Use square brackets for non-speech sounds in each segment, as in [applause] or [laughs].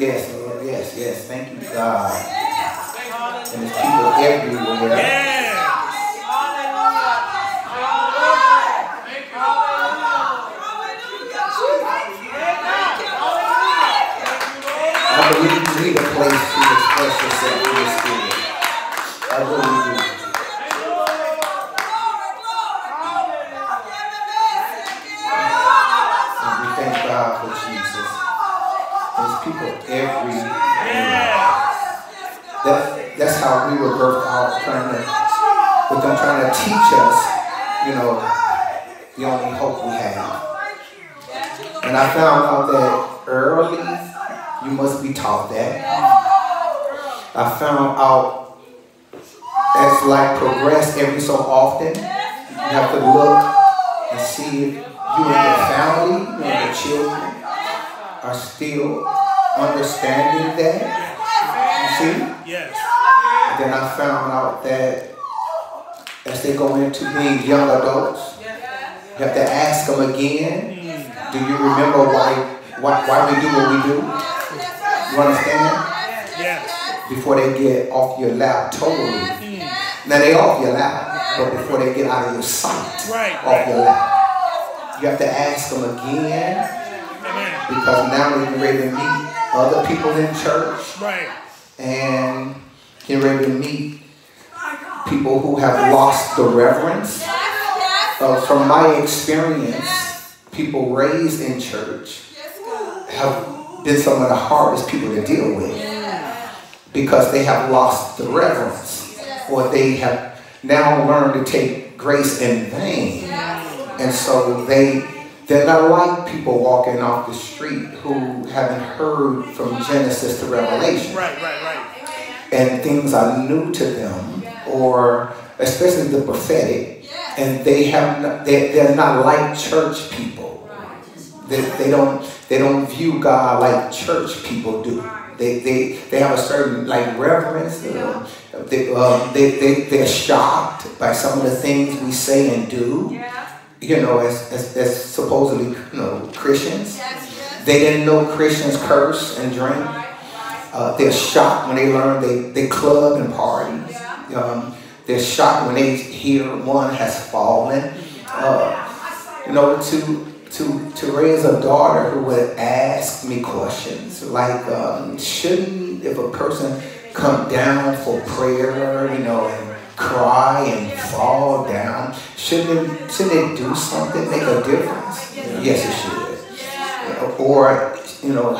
Yes, Lord. Yes, yes. Thank you, God. And there's people everywhere. How we were birthed out, trying to, with them trying to teach us, you know, the only hope we have. And I found out that early, you must be taught that. I found out as life progressed every so often, you have to look and see if you and your family, and your children are still understanding that. You see? Yes. And then I found out that as they go into being young adults, you have to ask them again, do you remember why, why, why we do what we do? You understand? Before they get off your lap totally. Now they off your lap, but before they get out of your sight, off your lap. You have to ask them again because now they're ready to meet other people in church Right. and get ready to meet people who have lost the reverence. Uh, from my experience, people raised in church have been some of the hardest people to deal with because they have lost the reverence or they have now learned to take grace in vain. And so they they're not like people walking off the street who haven't heard from Genesis to Revelation Right, right, right. And things are new to them, or especially the prophetic, and they have not, they, they're not like church people. They, they don't they don't view God like church people do. They, they, they have a certain like reverence. uh, they, um, they, they, they're shocked by some of the things we say and do, you know, as, as, as supposedly you know, Christians. They didn't know Christians curse and drink. Uh, they're shocked when they learn they, they club and party. Um, they're shocked when they hear one has fallen. Uh, you know, to to to raise a daughter who would ask me questions like, um, shouldn't if a person come down for prayer, you know, and cry and fall down, shouldn't it, shouldn't it do something, make a difference? Yes, it should. Or you know,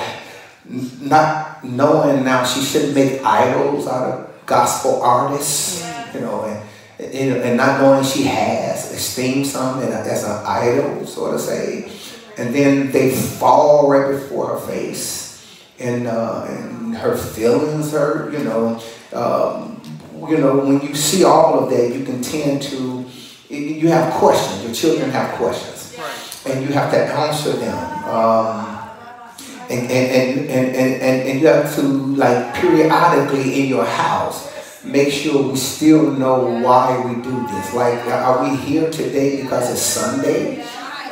not knowing now she shouldn't make idols out of gospel artists, you know, and, and, and not knowing she has esteemed some as an idol, so to say. And then they fall right before her face, and, uh, and her feelings hurt, you know. Um, you know, when you see all of that, you can tend to, you have questions. Your children have questions, and you have to answer them. Um, and, and, and, and, and, and you have to like periodically in your house make sure we still know why we do this. Like are we here today because it's sunday?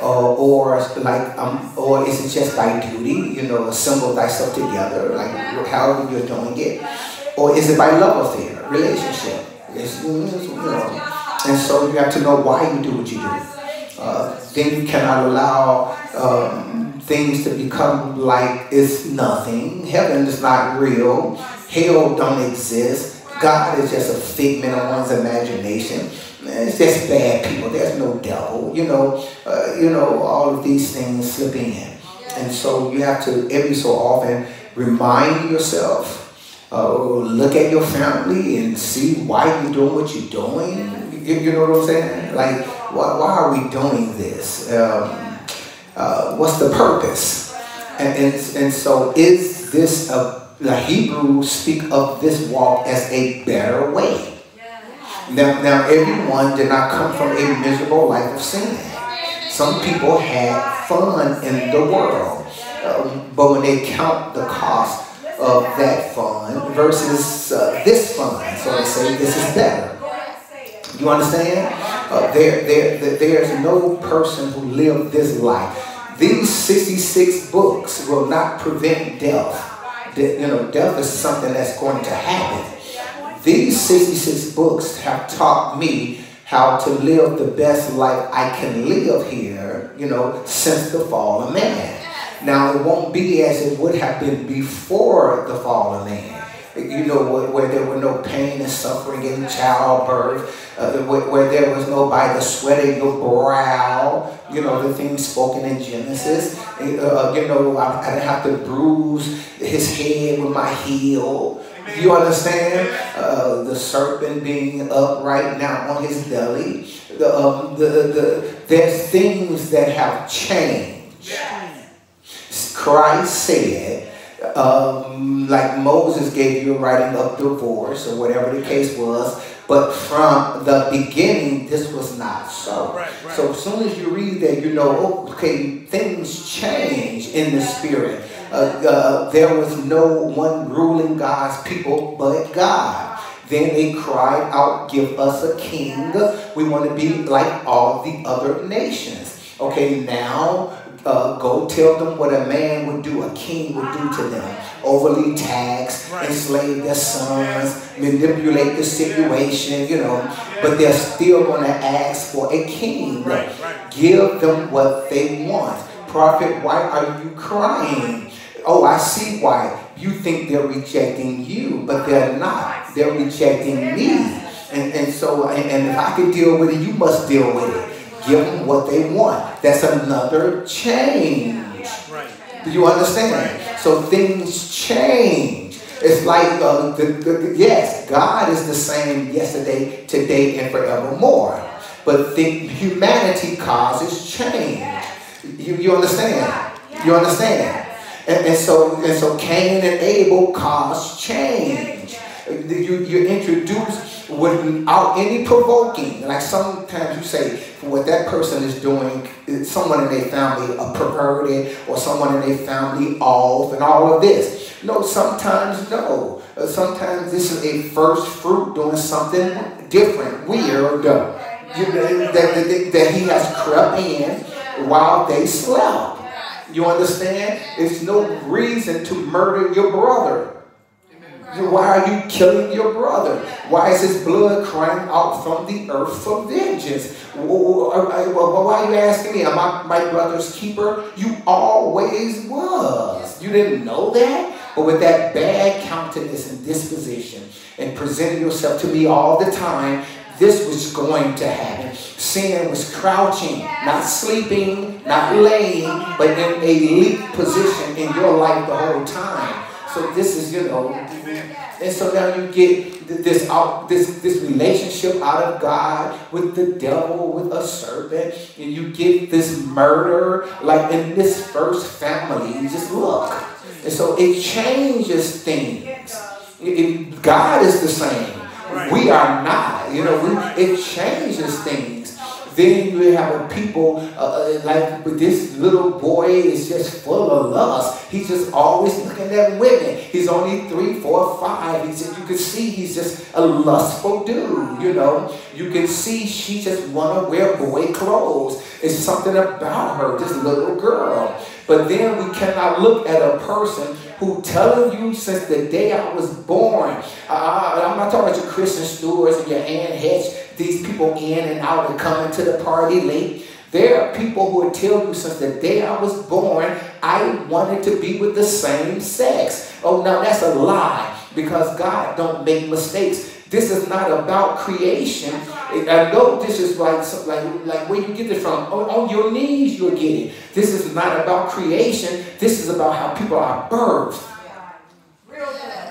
Or like um, or is it just by duty you know assemble thyself together like however you're doing it? Or is it by love affair relationship? It's, you know. And so you have to know why you do what you do. Uh, then you cannot allow um, things to become like it's nothing. Heaven is not real. Hell don't exist. God is just a figment of one's imagination. It's just bad people. There's no devil. You know, uh, you know all of these things slip in, and so you have to every so often remind yourself. Uh, look at your family and see why you're doing what you're doing. You, you know what I'm saying? Like, why, why are we doing this? Um, uh, what's the purpose? And, and, and so is this a, the Hebrews speak of this walk as a better way. Now, now everyone did not come from a miserable life of sin. Some people had fun in the world. Um, but when they count the cost of that fun versus uh, this fun, so they say this is better. You understand? Uh, there, there, there's no person who lived this life. These 66 books will not prevent death. you know, death is something that's going to happen. These 66 books have taught me how to live the best life I can live here, you know, since the fall of man. Now, it won't be as it would have been before the fall of man. You know, where, where there were no pain and suffering in childbirth, uh, where, where, there was no by the sweat of your brow, you know, the things spoken in Genesis. Uh, you know, I, I didn't have to bruise his head with my heel. You understand? Uh, the serpent being up right now on his belly. The, um, the, the, there's things that have changed. Christ said, um, like Moses gave you a writing of divorce or whatever the case was, but from the beginning, this was not so. Right, right. So as soon as you read that, you know, okay, things change in the spirit. Uh, uh, there was no one ruling God's people but God. Then they cried out, Give us a king. We want to be like all the other nations. Okay, now uh, go tell them what a man would do, a king would do to them. Overly tax, right. enslave their sons, manipulate the situation, you know. But they're still going to ask for a king. Right, right. Give them what they want. Prophet, why are you crying? Oh, I see why. You think they're rejecting you, but they're not. They're rejecting me. And, and so, and, and if I can deal with it, you must deal with it give them what they want. That's another change. Do you understand? Right. So things change. It's like, uh, the, the, yes, God is the same yesterday, today, and forevermore. But the humanity causes change. You, you understand? You understand? And, and, so and so Cain and Abel caused change. You, you introduce without any provoking. Like sometimes you say, what that person is doing, someone in their family a perverted or someone in their family off and all of this. No, sometimes no. Uh, sometimes this is a first fruit doing something different, weird, uh, that, that, that he has crept in while they slept. You understand? There's no reason to murder your brother. Why are you killing your brother? Why is his blood crying out from the earth for vengeance? Why are you asking me? Am I my brother's keeper? You always was. You didn't know that? But with that bad countenance and disposition and presenting yourself to me all the time, this was going to happen. Sin was crouching, not sleeping, not laying, but in a leap position in your life the whole time. So this is, you know, and so now you get this out this this relationship out of God with the devil, with a serpent, and you get this murder, like in this first family. You just look. And so it changes things. It, it, God is the same. We are not. You know, we, it changes things. Then you have a people uh, uh like this little boy is just full of lust. He's just always looking at women. He's only three, four, five. You can see he's just a lustful dude. You know, you can see she just wanna wear boy clothes. It's something about her, this little girl. But then we cannot look at a person who telling you since the day I was born. I'm not talking about your Kristen Stewarts and your Anne Heche, these people in and out and coming to the party late. There are people who will tell you since the day I was born, I wanted to be with the same sex. Oh, now that's a lie because God don't make mistakes. This is not about creation. I know this is like, like, like where you get it from. On, on your knees, you'll get it. This is not about creation. This is about how people are birthed.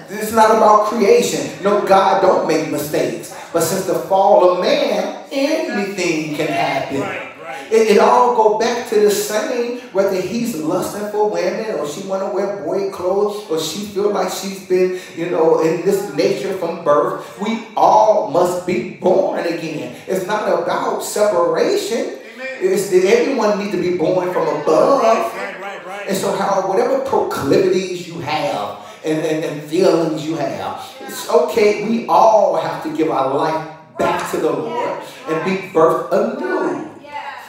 This is not about creation. No, God don't make mistakes. But since the fall of man, anything can happen. It, it, all go back to the same, whether he's lusting for women or she want to wear boy clothes or she feel like she's been, you know, in this nature from birth. We all must be born again. It's not about separation. It's that everyone needs to be born from above. Right, right, right, and so how whatever proclivities you have and, and, and feelings you have, it's okay. We all have to give our life back to the Lord and be birthed anew.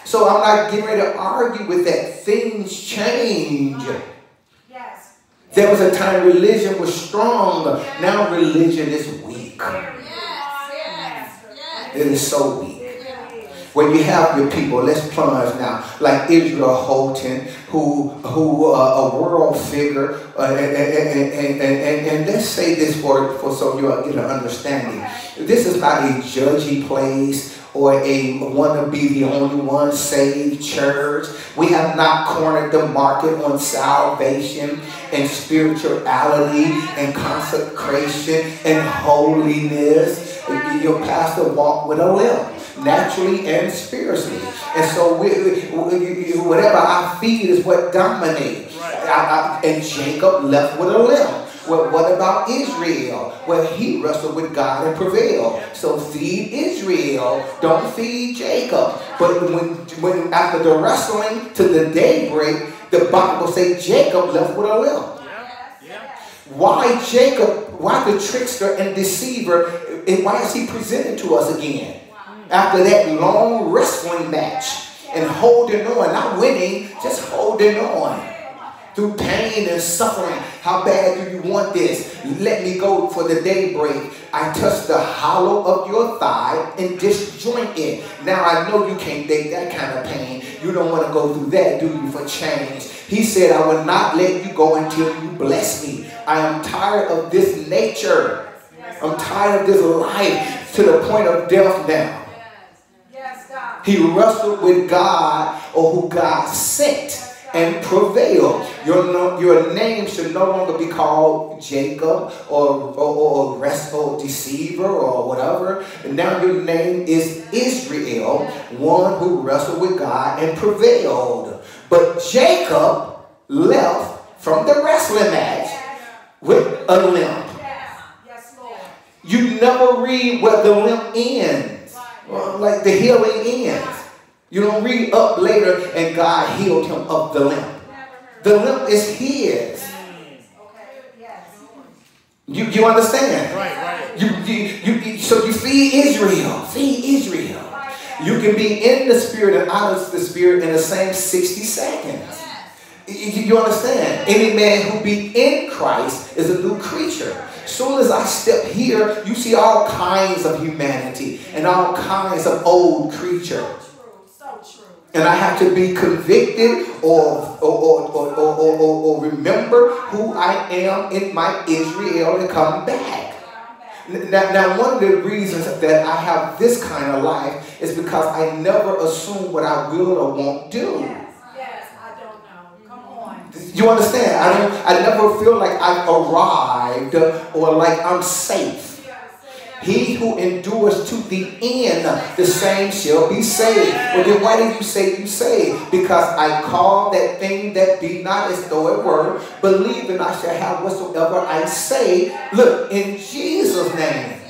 So I'm not getting ready to argue with that. Things change. Yes. There was a time religion was strong. Now religion is weak. It is so weak. When you have your people, let's plunge now, like Israel Houghton, who who uh, a world figure, uh, and, and, and, and, let's say this for, for so you'll get an understanding. This is not a judgy place or a want to be the only one saved church. We have not cornered the market on salvation and spirituality and consecration and holiness. Your pastor walked with a limp, naturally and spiritually. And so we, we, whatever I feed is what dominates. I, I, and Jacob left with a limp. Well, what about Israel? Well, he wrestled with God and prevailed. So feed Israel. Don't feed Jacob. But when, when after the wrestling to the daybreak, the Bible say Jacob left with a limp. Why Jacob, why the trickster and deceiver, and why is he presented to us again? After that long wrestling match and holding on, not winning, just holding on through pain and suffering. How bad do you want this? Let me go for the daybreak. I touch the hollow of your thigh and disjoint it. Now I know you can't take that kind of pain. You don't want to go through that, do you, for change? He said, I will not let you go until you bless me. I am tired of this nature. I'm tired of this life to the point of death now. He wrestled with God or who God sent and prevailed. Your, no, your name should no longer be called Jacob or, or, or deceiver or whatever. And now your name is Israel, one who wrestled with God and prevailed. But Jacob left from the wrestling match with a limp. You never read where the limp ends, Uh, like the healing ends. You don't read up later and God healed him of the limp. The limp is his. You, you understand? Right, right. You, you, you, so you feed Israel. Feed Israel. You can be in the spirit and out of the spirit in the same 60 seconds. You understand? Any man who be in Christ is a new creature. Soon as I step here, you see all kinds of humanity and all kinds of old creatures and I have to be convicted or, or, or, or, or, or, remember who I am in my Israel and come back. Now, now, one of the reasons that I have this kind of life is because I never assume what I will or won't do. Yes, yes, I don't know. Come on. You understand? I don't. I never feel like I've arrived or like I'm safe. He who endures to the end, the same shall be saved. Well, then why did you say you saved? Because I call that thing that be not as though it were, believing I shall have whatsoever I say. Look, in Jesus' name.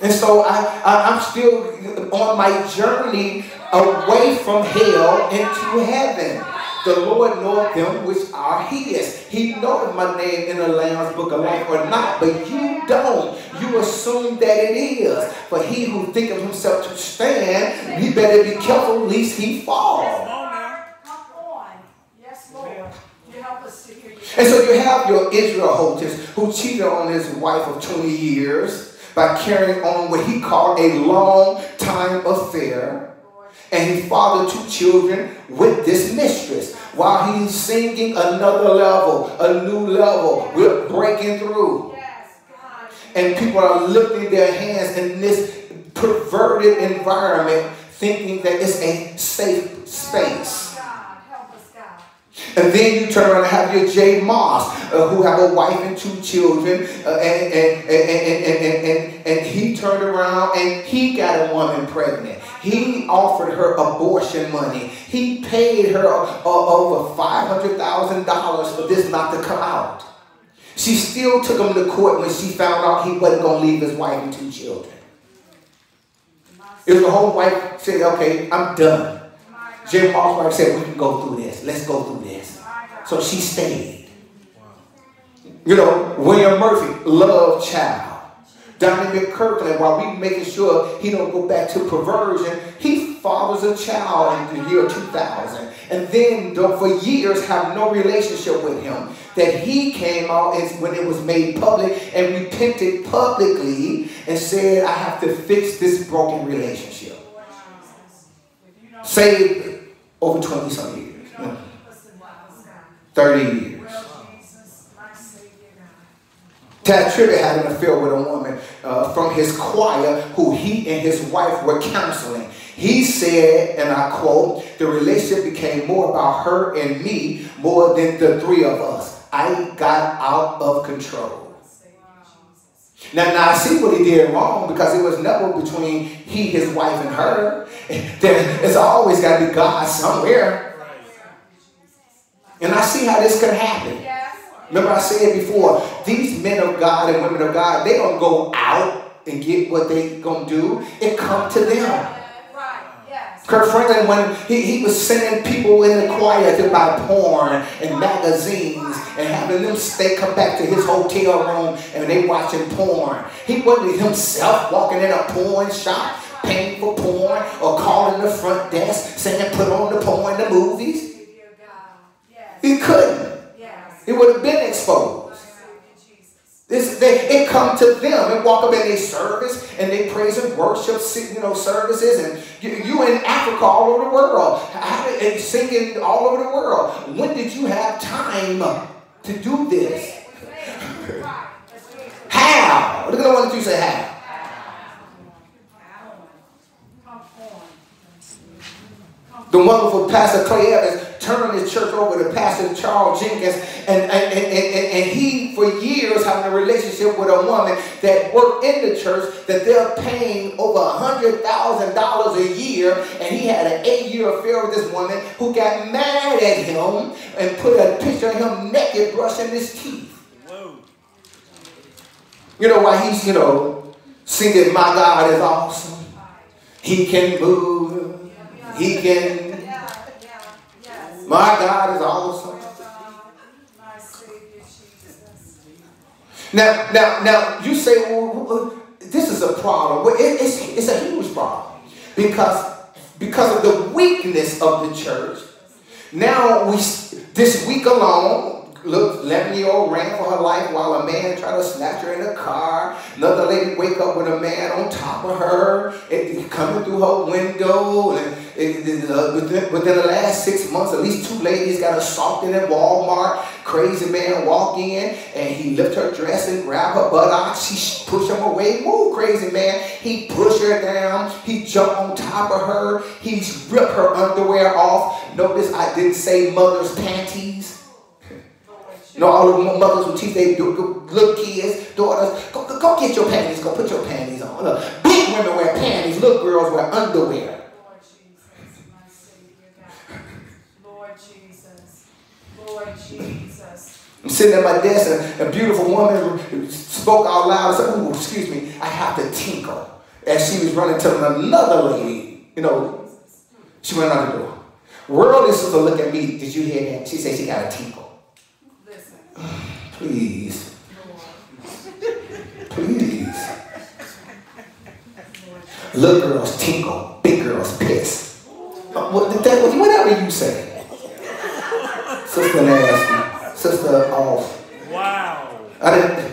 And so I, I, I'm still on my journey away from hell into heaven. The Lord knoweth them which are his. He knoweth my name in the Lamb's book of life or not, but you don't. You assume that it is. For he who thinketh himself to stand, he better be careful lest he fall. yes lord And so you have your Israel Houghton who cheated on his wife of 20 years by carrying on what he called a long time affair and he fathered two children with this mistress while he's singing another level, a new level. We're breaking through. And people are lifting their hands in this perverted environment, thinking that it's a safe space. And then you turn around and have your J. Moss, uh, who have a wife and two children, uh, and, and, and, and, and, and, he turned around and he got a woman pregnant. He offered her abortion money. He paid her uh, over $500,000 for this not to come out. She still took him to court when she found out he wasn't going to leave his wife and two children. If the whole wife said, okay, I'm done. Jim Moss' said, we can go through this. Let's go through this. So she stayed. You know, William Murphy, love child. Donnie McClurkin, while we making sure he don't go back to perversion, he fathers a child in the year 2000, and then for years have no relationship with him. That he came out as when it was made public and repented publicly and said, I have to fix this broken relationship. Saved over 20 some years. 30 years. Tad Tribbett had an affair with a woman uh, from his choir who he and his wife were counseling. He said, and I quote, the relationship became more about her and me more than the three of us. I got out of control. Now, now I see what he did wrong because it was never between he, his wife, and her. [laughs] There, it's always got to be God somewhere. And I see how this could happen. Remember I said before, these men of God and women of God, they don't go out and get what they gonna do. It come to them. Kirk Franklin, when he, he was sending people in the choir to buy porn and magazines and having them stay come back to his hotel room and they watching porn. He wasn't himself walking in a porn shop paying for porn or calling the front desk saying put on the porn the movies. He couldn't. It would have been exposed. This, they, it come to them and walk up in a service and they praise and worship, you know, services and you, you in Africa all over the world, and singing all over the world. When did you have time to do this? How? Look at the one that you say how. The wonderful Pastor Clay Evans turned his church over to Pastor Charles Jenkins, and, and, and, and, he, for years, having a relationship with a woman that worked in the church, that they're paying over $100,000 a year, and he had an eight-year affair with this woman who got mad at him and put a picture of him naked brushing his teeth. Whoa. You know why he's, you know, singing, My God is awesome. He can move. He can my God is awesome. Now, now, now, you say, well, this is a problem. Well, it, it's, it's a huge problem because because of the weakness of the church. Now we this week alone, look, 11 year old ran for her life while a man tried to snatch her in a car. Another lady wake up with a man on top of her, and coming through her window. And it, uh, within, within the last six months, at least two ladies got assaulted at Walmart. Crazy man walk in and he lift her dress and grab her buttocks. She push him away. Whoa, crazy man. He push her down. He jump on top of her. He rip her underwear off. Notice I didn't say mother's panties. You know, all the mothers who teach their little kids, daughters, go, go, go, get your panties, go put your panties on. Look, big women wear panties, little girls wear underwear. Lord Jesus, my Savior God. Lord Jesus, Lord Jesus. I'm sitting at my desk and a beautiful woman spoke out loud and said, excuse me, I have to tinkle. As she was running to another lady, you know, she went out the door. World is supposed to look at me. Did you hear that? She said she got a tinkle. Please. Please. Little girls tinkle, big girls piss. Uh, whatever you say. Sister nasty. Sister off. Wow. I didn't.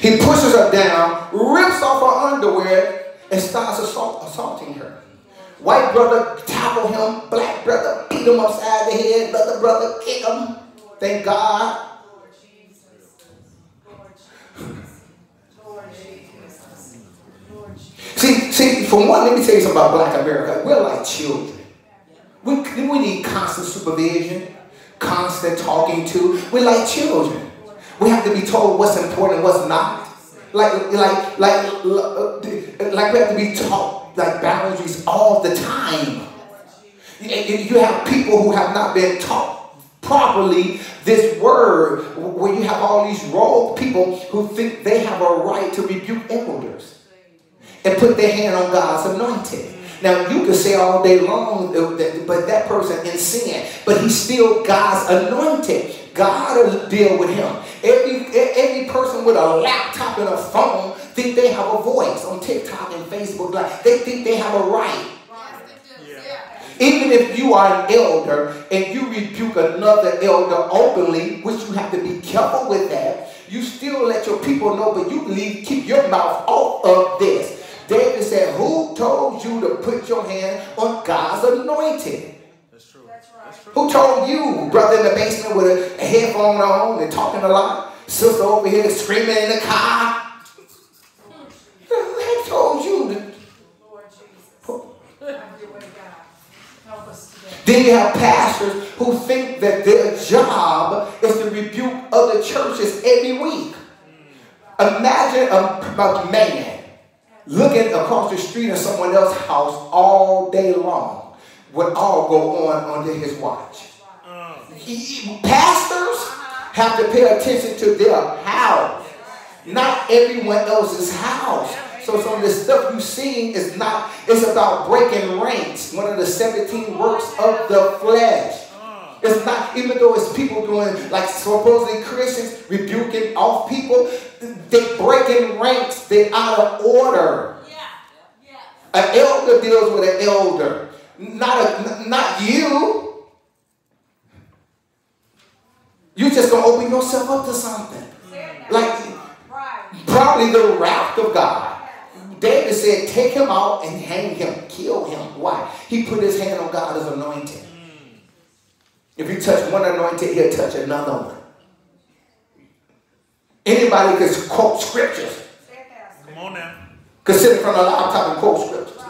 He pushes her down, rips off her underwear, and starts assault, assaulting her. White brother tackle him, black brother beat him upside the head, brother brother kick him. Thank God. See, see, for one, let me tell you something about black America. We're like children. We, we need constant supervision, constant talking to. We're like children. We have to be told what's important and what's not. Like, like, like, like we have to be taught like boundaries all the time. You have people who have not been taught properly this word, where you have all these rogue people who think they have a right to rebuke elders and put their hand on God's anointed. Now you can say all day long, but that person in sin, but he's still God's anointed. God will deal with him. Every every person with a laptop and a phone think they have a voice on TikTok and Facebook. Like they think they have a right. Even if you are an elder and you rebuke another elder openly, which you have to be careful with that, you still let your people know, but you leave, keep your mouth off of this. David said, Who told you to put your hand on God's anointed? That's true. That's true. Who told you, brother in the basement with a, a headphone on and talking a lot? Sister over here screaming in the car? Who told you to Lord Jesus. Have your way, God. Help us today. Then you have pastors who think that their job is to rebuke other churches every week. Imagine a, a man looking across the street at someone else's house all day long would all go on under his watch. Uh, He- pastors have to pay attention to their house, not everyone else's house. So some of the stuff you see is not, it's about breaking ranks, one of the 17 works of the flesh. It's not, even though it's people doing, like supposedly Christians rebuking off people, they breaking ranks, they out of order. An elder deals with an elder, not a, not you. You just gonna open yourself up to something, like. Probably the wrath of God. David said, "Take him out and hang him, kill him." Why? He put his hand on God as anointing. If you touch one anointed, he'll touch another one. Anybody can quote scriptures. Say it, Pastor. come on now. Can sit in front of a laptop and quote scriptures.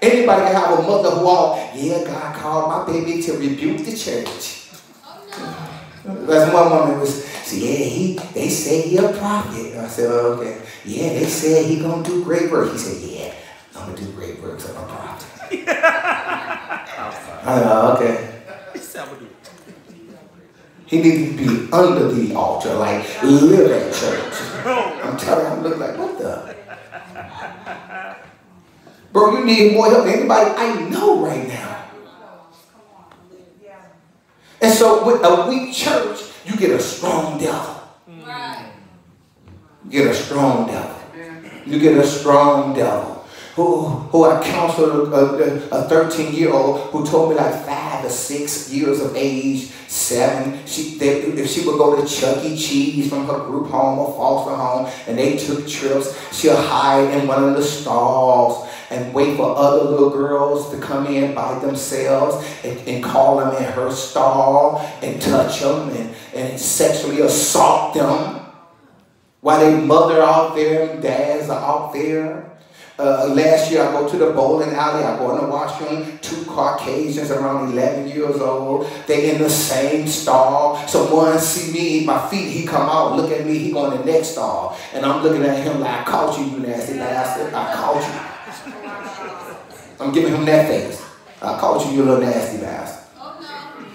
Anybody can have a mother who all, yeah, God called my baby to rebuke the church. Oh, That's one woman was, see, yeah, he, they say he a prophet. I said, oh, okay. Yeah, they said he gonna do great work. He said, yeah, I'm gonna do great works. I'm a prophet. I said, oh, okay. He needed to be under the altar, like live at church. I'm telling you, I'm looking like, what the? Bro, you need more help than anybody I know right now. Come on. Yeah. And so with a weak church, you get a strong devil. You get a strong devil. You get a strong devil. Who, who I counseled a, 13 year old who told me like five or six years of age, seven. She, they, if she would go to Chuck E. Cheese from her group home or foster home and they took trips, she'll hide in one of the stalls and wait for other little girls to come in by themselves and, and call them in her stall and touch them and, and sexually assault them while they mother out there and dads are out there. Uh, last year, I go to the bowling alley. I go in the washroom. Two Caucasians around 11 years old. They in the same stall. So one see me, my feet. He come out, look at me. He go in the next stall, and I'm looking at him like, "I caught you, you nasty bastard! I caught you." I'm giving him that face. I caught you, you little nasty bastard.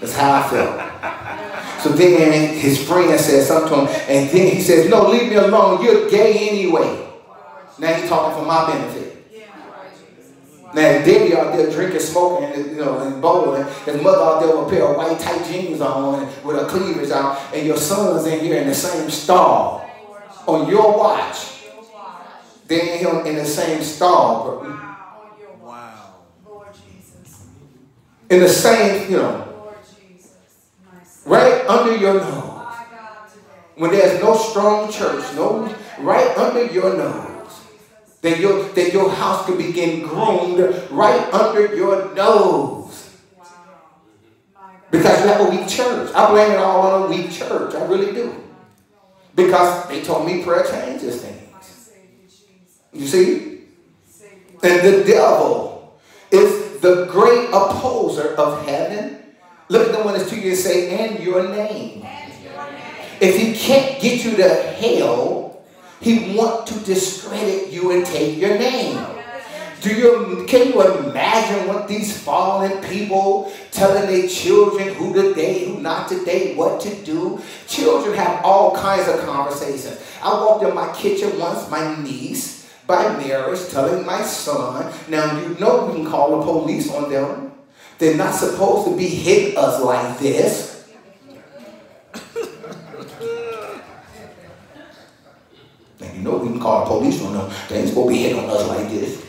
That's how I felt. So then his friend said something to him, and then he says, No, leave me alone. You're gay anyway. Now he's talking for my benefit. Now Debbie out there drinking, smoking, and, you know, and bowling. His mother out there with a pair of white tight jeans on and with her cleavage out, and your son's in here in the same stall on your watch. They in him in the same stall, bro. Wow. Lord Jesus. in the same, you know, Lord Jesus. Right under your nose. My God today. when there's no strong church, no right under your nose, that your that your house can begin groomed right under your nose. Because you have a weak church. I blame it all on a weak church. I really do. Because they told me prayer changes things. You see? And the devil is the great opposer of heaven. Look at the one that's to you and say, and your name. If he can't get you to hell, he want to discredit you and take your name. Do you can you imagine what these fallen people telling their children who to date, who not to date, what to do? Children have all kinds of conversations. I walked in my kitchen once, my niece, by marriage, telling my son, now you know we can call the police on them. They're not supposed to be hitting us like this. Now you know we can call the police on them. They ain't supposed to be hitting on us like this.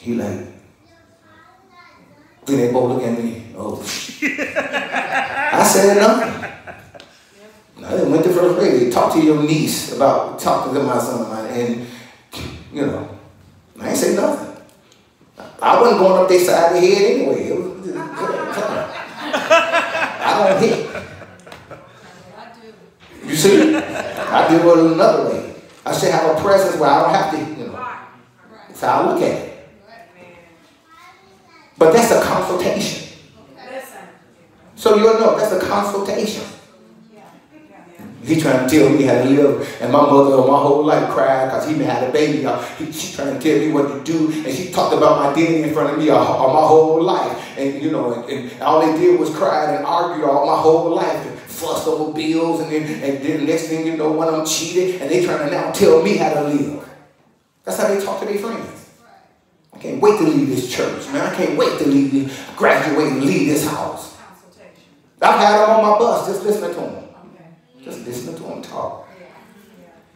He like, then they both look at me. Oh, [laughs] I said nothing. I went to first grade. Talk to your niece about talking to my son, and you know, I ain't say nothing. I wasn't going up their side of the head anyway. It was, I don't hit. You see, I with it another way. I should have a presence where I don't have to, you know. That's how I look at it. But that's a consultation. So you'll know that's a consultation. He trying to tell me how to live, and my mother my whole life cried because he had a baby. He, she trying to tell me what to do, and she talked about my daddy in front of me all, all my whole life. And you know, and, and, all they did was cry and argue all my whole life, fuss over bills, and then and then next thing you know, one of them cheated, and they trying to now tell me how to live. That's how they talk to their friends. I can't wait to leave this church, man. I can't wait to leave, this, graduate, and leave this house. I've had them on my bus just listening to them. Just listen to him talk.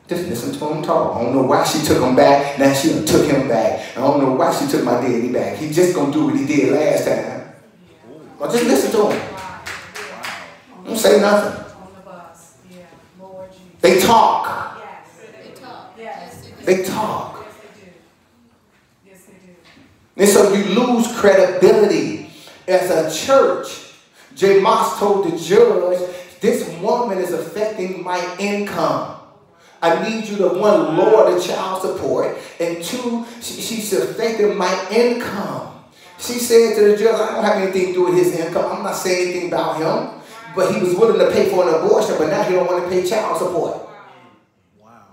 Just listen to him talk. I don't know why she took him back. Now she took him back. I don't know why she took my daddy back. He just gonna do what he did last time. Well, just listen to him. Don't say nothing. They talk. They talk. They talk. Yes, they do. Yes, they do. And so you lose credibility as a church. J. Moss told the judge this woman is affecting my income. I need you to one, lower the child support, and two, she, she's affecting my income. She said to the judge, I don't have anything to do with his income. I'm not saying anything about him. But he was willing to pay for an abortion, but now he don't want to pay child support. Wow.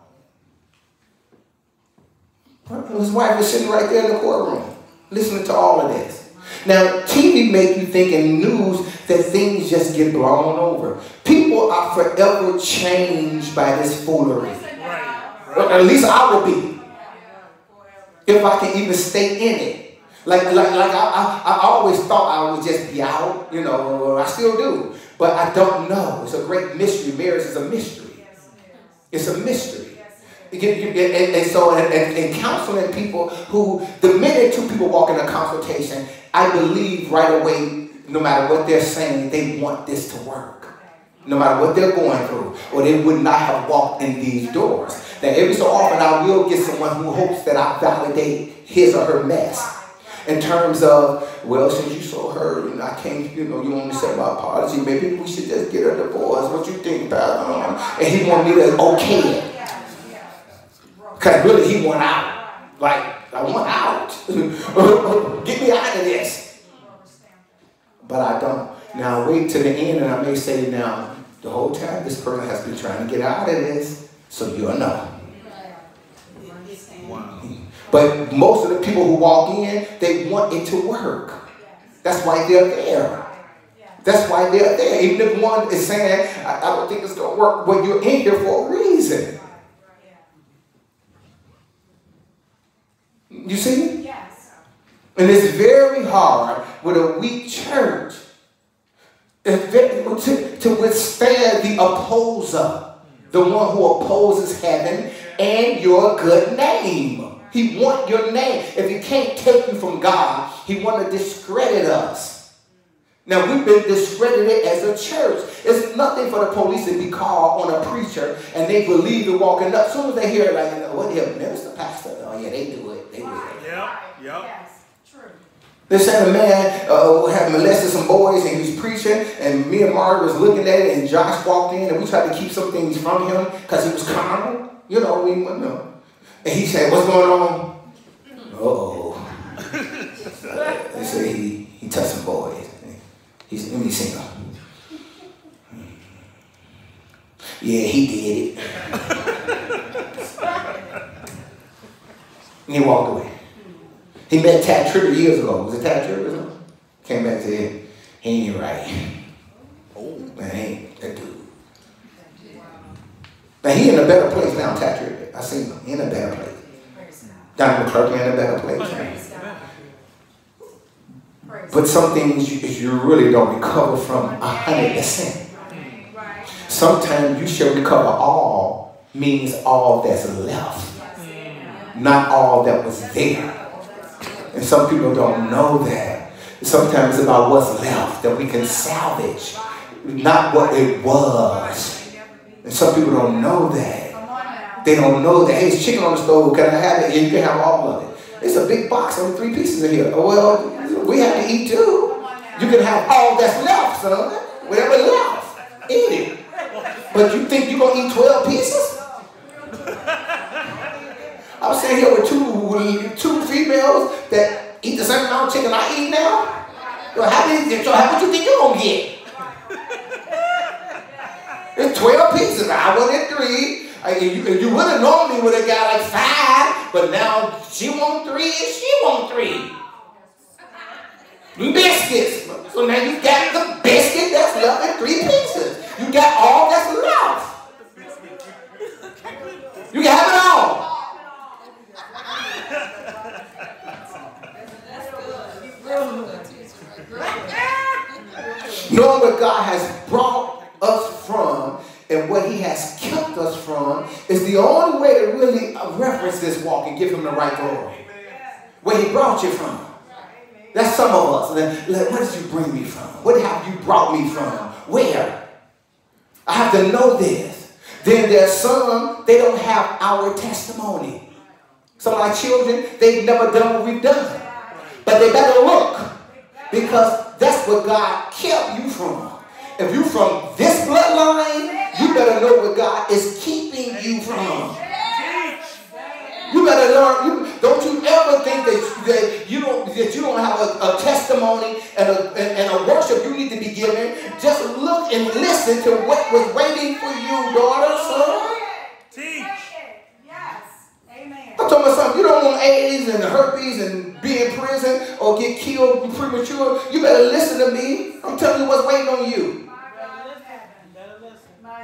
His wife was sitting right there in the courtroom, listening to all of this. Now, TV make you think in news that things just get blown over. People are forever changed by this foolery. Right. At least I would be. If I can even stay in it. Like, like, like I, I, I always thought I would just be out, you know, I still do. But I don't know. It's a great mystery. Marriage is a mystery. It's a mystery. And, and so, and, and, counseling people who, the minute two people walk in a consultation, I believe right away, no matter what they're saying, they want this to work. No matter what they're going through, or they would not have walked in these doors. That every so often I will get someone who hopes that I validate his or her mess. In terms of, well, since you so hurt and I can't, you know, you want me to say my apology, maybe we should just get a divorce. What you think about um, And he want me to okay it. Because really he want out. Like, I want out. [laughs] Get me out of this. But I don't. Now wait to the end and I may say now, the whole time this person has been trying to get out of this, so you'll know. Wow. But most of the people who walk in, they want it to work. That's why they're there. That's why they're there. Even if one is saying, I, I don't think it's going to work, but you're in here for a reason. You see? Yes. And it's very hard with a weak church to, to withstand the opposer, the one who opposes heaven and your good name. He want your name. If he can't take you from God, he want to discredit us. Now we've been discredited as a church. It's nothing for the police to be called on a preacher and they believe they're walking up. As soon as they hear like, what the hell, minister, pastor? Oh yeah, they do it. They do it. Yeah, yeah. Yes, true. They said a man uh, had molested some boys and he was preaching, and me and Margaret was looking at it, and Josh walked in, and we tried to keep some things from him because he was carnal. You know, we you know. And he said, "What's going on?" Uh oh. they said he he touched some boys. He said, let me see him. Yeah, he did it. and he walked away. He met Tad Tribbett years ago. Was it Tad Tribbett? Came back to him. He ain't right. Oh. Man, ain't that dude. Now he in a better place now, Tribbett. I seen him. In a better place. Don McClurkin in a better place. But some things you, you really don't recover from a hundred percent. Sometimes you shall recover all means all that's left, not all that was there. And some people don't know that. Sometimes it's about what's left that we can salvage, not what it was. And some people don't know that. They don't know that. Hey, it's chicken on the stove. Can I have it? Yeah, you can have all of it. It's a big box. Only three pieces in here. Oh, well, we have to eat too. You can have all that's left, son. Whatever left, eat it. But you think you're going to eat 12 pieces? I'm sitting here with two, two females that eat the same amount of chicken I eat now. Well, how so how much you think you're going to get? It's 12 pieces. I wanted three. I, you, you would have normally would have got like five, but now she want three and she want three. Biscuits. So now you got the biscuit that's left in three pieces. You got all that's left. You can have it all. Knowing what God has brought us from and what he has kept us from is the only way to really reference this walk and give him the right glory. Where he brought you from. That's some of us. Like, where did you bring me from? What have you brought me from? Where? I have to know this. Then there's some, they don't have our testimony. Some of our children, they've never done what we've done. But they better look because that's what God kept you from. If you're from this bloodline, you better know what God is keeping you from. Teach. You better learn. You, don't you ever think that, that you don't that you don't have a, a testimony and a, and, and, a worship you need to be giving. Just look and listen to what was waiting for you, daughter, son. Teach. Yes. Amen. I'm talking about something. You don't want AIDS and herpes and be in prison or get killed premature. You better listen to me. I'm telling you what's waiting on you.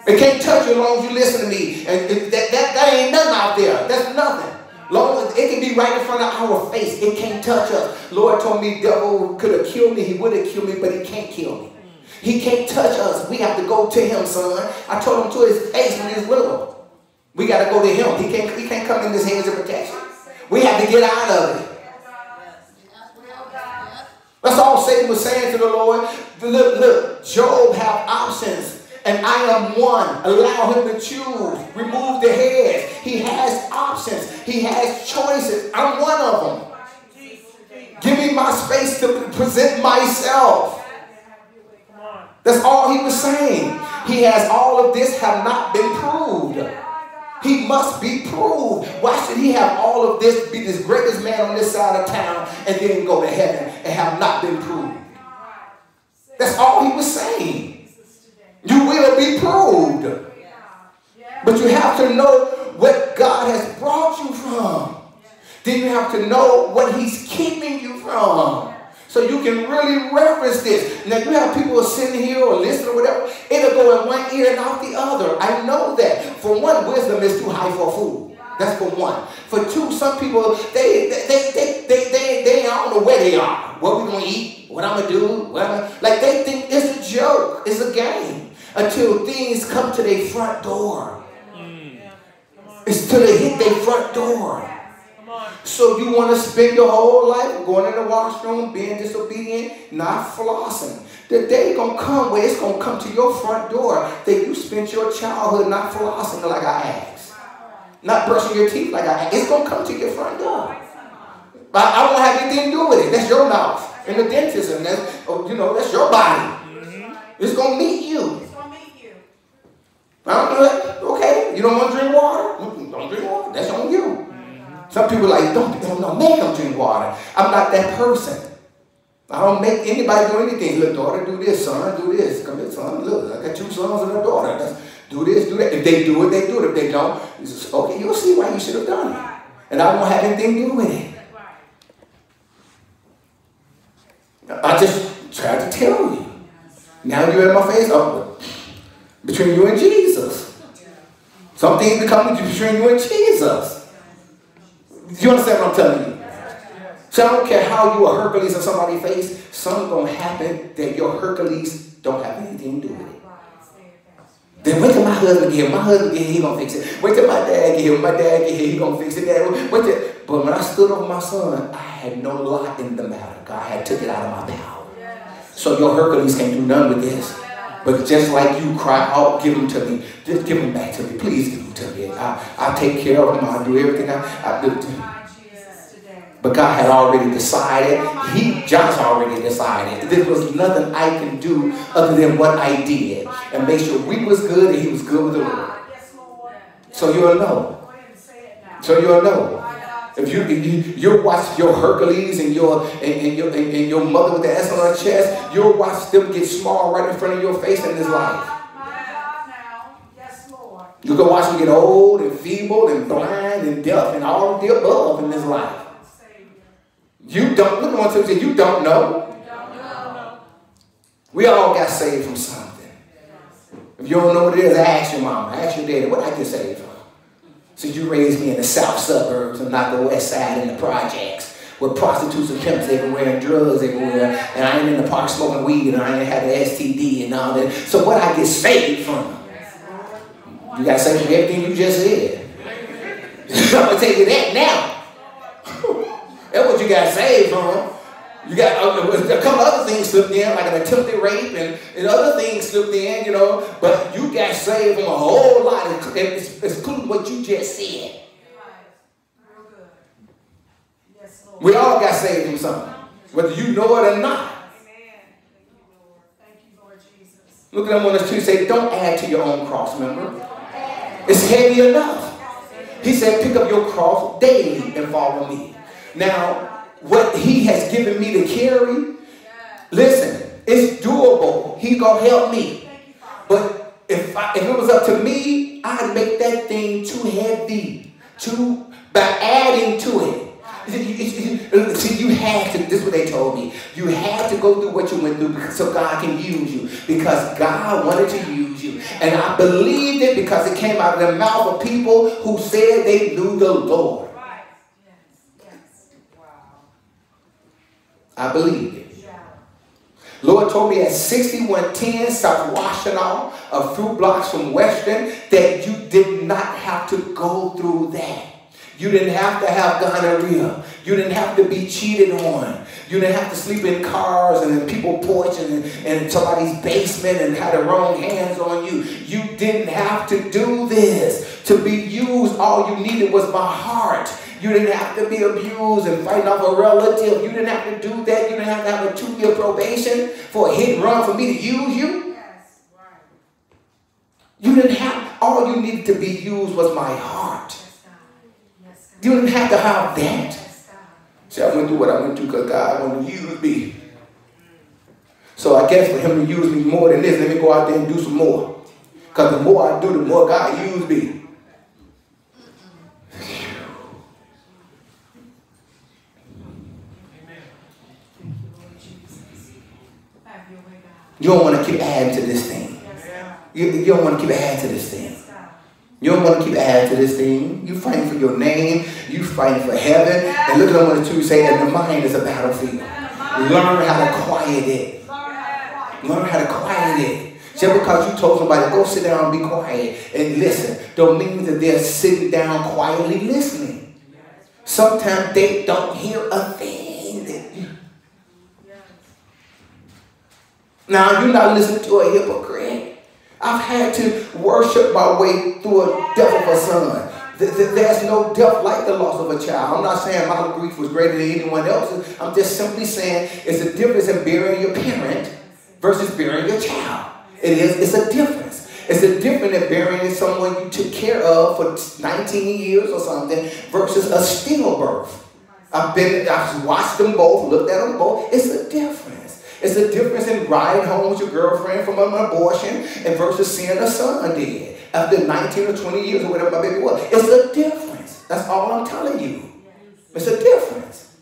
It can't touch you as long as you listen to me. And that, that, that ain't nothing out there. That's nothing. As it can be right in front of our face. It can't touch us. Lord told me devil could have killed me. He would have killed me, but he can't kill me. He can't touch us. We have to go to him, son. I told him to his face when he was little. We got to go to him. He can't, he can't come in his hands of protection. We have to get out of it. That's all Satan was saying to the Lord. Look, look, Job have options. And I am one. Allow him to choose. Remove the head. He has options. He has choices. I'm one of them. Give me my space to present myself. That's all he was saying. He has all of this have not been proved. He must be proved. Why should he have all of this, be this greatest man on this side of town, and then go to heaven and have not been proved? That's all he was saying. You will be proved. But you have to know what God has brought you from. Then you have to know what he's keeping you from. So you can really reference this. Now you have people sitting here or listening or whatever, it'll go in one ear and out the other. I know that. For one, wisdom is too high for a fool. That's for one. For two, some people, they they they they they, they, don't know where they are. What we gonna eat, what I'm gonna do, what I'm like they think it's a joke, it's a game. Until things come to their front door. Mm. It's till they hit their front door. So you want to spend your whole life going in the washroom, being disobedient, not flossing. The day gonna come where it's gonna come to your front door that you spent your childhood not flossing like I asked, not brushing your teeth like I asked. It's gonna come to your front door. But I won't have anything to do with it. That's your mouth and the dentist, and that's oh, you know that's your body. Mm-hmm. It's gonna meet you. I don't know. Okay, you don't want to drink water? Don't drink water. That's on you. Mm-hmm. Some people like, don't, don't, don't make them drink water. I'm not that person. I don't make anybody do anything. Look, daughter, do this, son, do this. Come here, son. Look, I got two sons and a daughter. That's, do this, do that. If they do it, they do it. If they don't, just, okay, you'll see why you should have done it. And I won't have anything to do with it. I just tried to tell you. Now you're in my face. Oh, between you and Jesus. Some things between you and Jesus. You understand what I'm telling you? So I don't care how you are Hercules in somebody's face, something gonna happen that your Hercules don't have anything to do with it. Then wait till my husband get here. My husband get here, he gonna fix it. Wait till my dad get here. My dad get here, he gonna fix it. Dad, wait till, but when I stood over my son, I had no lot in the matter. God had took it out of my power. So your Hercules can't do none with this. But just like you cry out, give them to me. Just give them back to me. Please give them to me. I, I'll take care of them. I'll do everything I, I do. But God had already decided. He just already decided. There was nothing I can do other than what I did. And make sure we was good and he was good with the Lord. So you'll know. So you'll know. If you, if you you watch your Hercules and your and, and your and, and, your mother with the S on her chest, you'll watch them get small right in front of your face in this life. You can watch them get old and feeble and blind and deaf and all of the above in this life. You don't look one say you don't know. We all got saved from something. If you don't know what it is, ask your mama, ask your daddy, what I get saved from? Since you raised me in the south suburbs and not the west side in the projects with prostitutes and pimps everywhere and drugs everywhere, and I ain't in the park smoking weed and I ain't had an STD and all that. So what I get saved from? You got saved from everything you just said. [laughs] I'm gonna tell you that now. [laughs] That's what you got saved from. You got uh, a couple other things slipped in, like an attempted rape and, and other things slipped in, you know. But you got saved from a whole lot, including what you just said. We all got saved from something, whether you know it or not. Look at them on the street say, don't add to your own cross, remember? It's heavy enough. He said, pick up your cross daily and follow me. Now, what he has given me to carry, listen, it's doable. He to help me. But if, I, if it was up to me, I'd make that thing too heavy, too, by adding to it. See, you had to, this is what they told me. You had to go through what you went through so God can use you. Because God wanted to use you. And I believed it because it came out of the mouth of people who said they knew the Lord. I believed it. Lord told me at 6110 South Washtenaw, a few blocks from Western, that you did not have to go through that. You didn't have to have gonorrhea. You didn't have to be cheated on. You didn't have to sleep in cars and in people's porch and in somebody's basement and had the wrong hands on you. You didn't have to do this. To be used, all you needed was my heart. You didn't have to be abused and fighting off a relative. You didn't have to do that. You didn't have to have a two-year probation for a hit and run for me to use you. Yes, right. You didn't have, all you needed to be used was my heart. You didn't have to have that. See, I went through what I went through because God wanted to use me. So I guess for him to use me more than this, let me go out there and do some more. Because the more I do, the more God used me. You don't want to keep adding to this thing. You, you don't want to keep adding to this thing. You don't want to keep adding to this thing. You fighting for your name. You fighting for heaven. And look at what the two say, and the mind is a battlefield. Learn how to quiet it. Learn how to quiet it. Just because you told somebody, go sit down and be quiet and listen, don't mean that they're sitting down quietly listening. Sometimes they don't hear a thing. Now, you're not listening to a hypocrite. I've had to worship my way through a death of a son. There's no death like the loss of a child. I'm not saying my grief was greater than anyone else's. I'm just simply saying it's a difference in burying your parent versus burying your child. It is, it's a difference. It's a difference in burying someone you took care of for 19 years or something versus a stillbirth. I've been, I've watched them both, looked at them both. It's a difference. It's a difference in riding home with your girlfriend from an abortion and versus seeing a son dead after 19 or 20 years or whatever my baby was. It's a difference. That's all I'm telling you. It's a difference.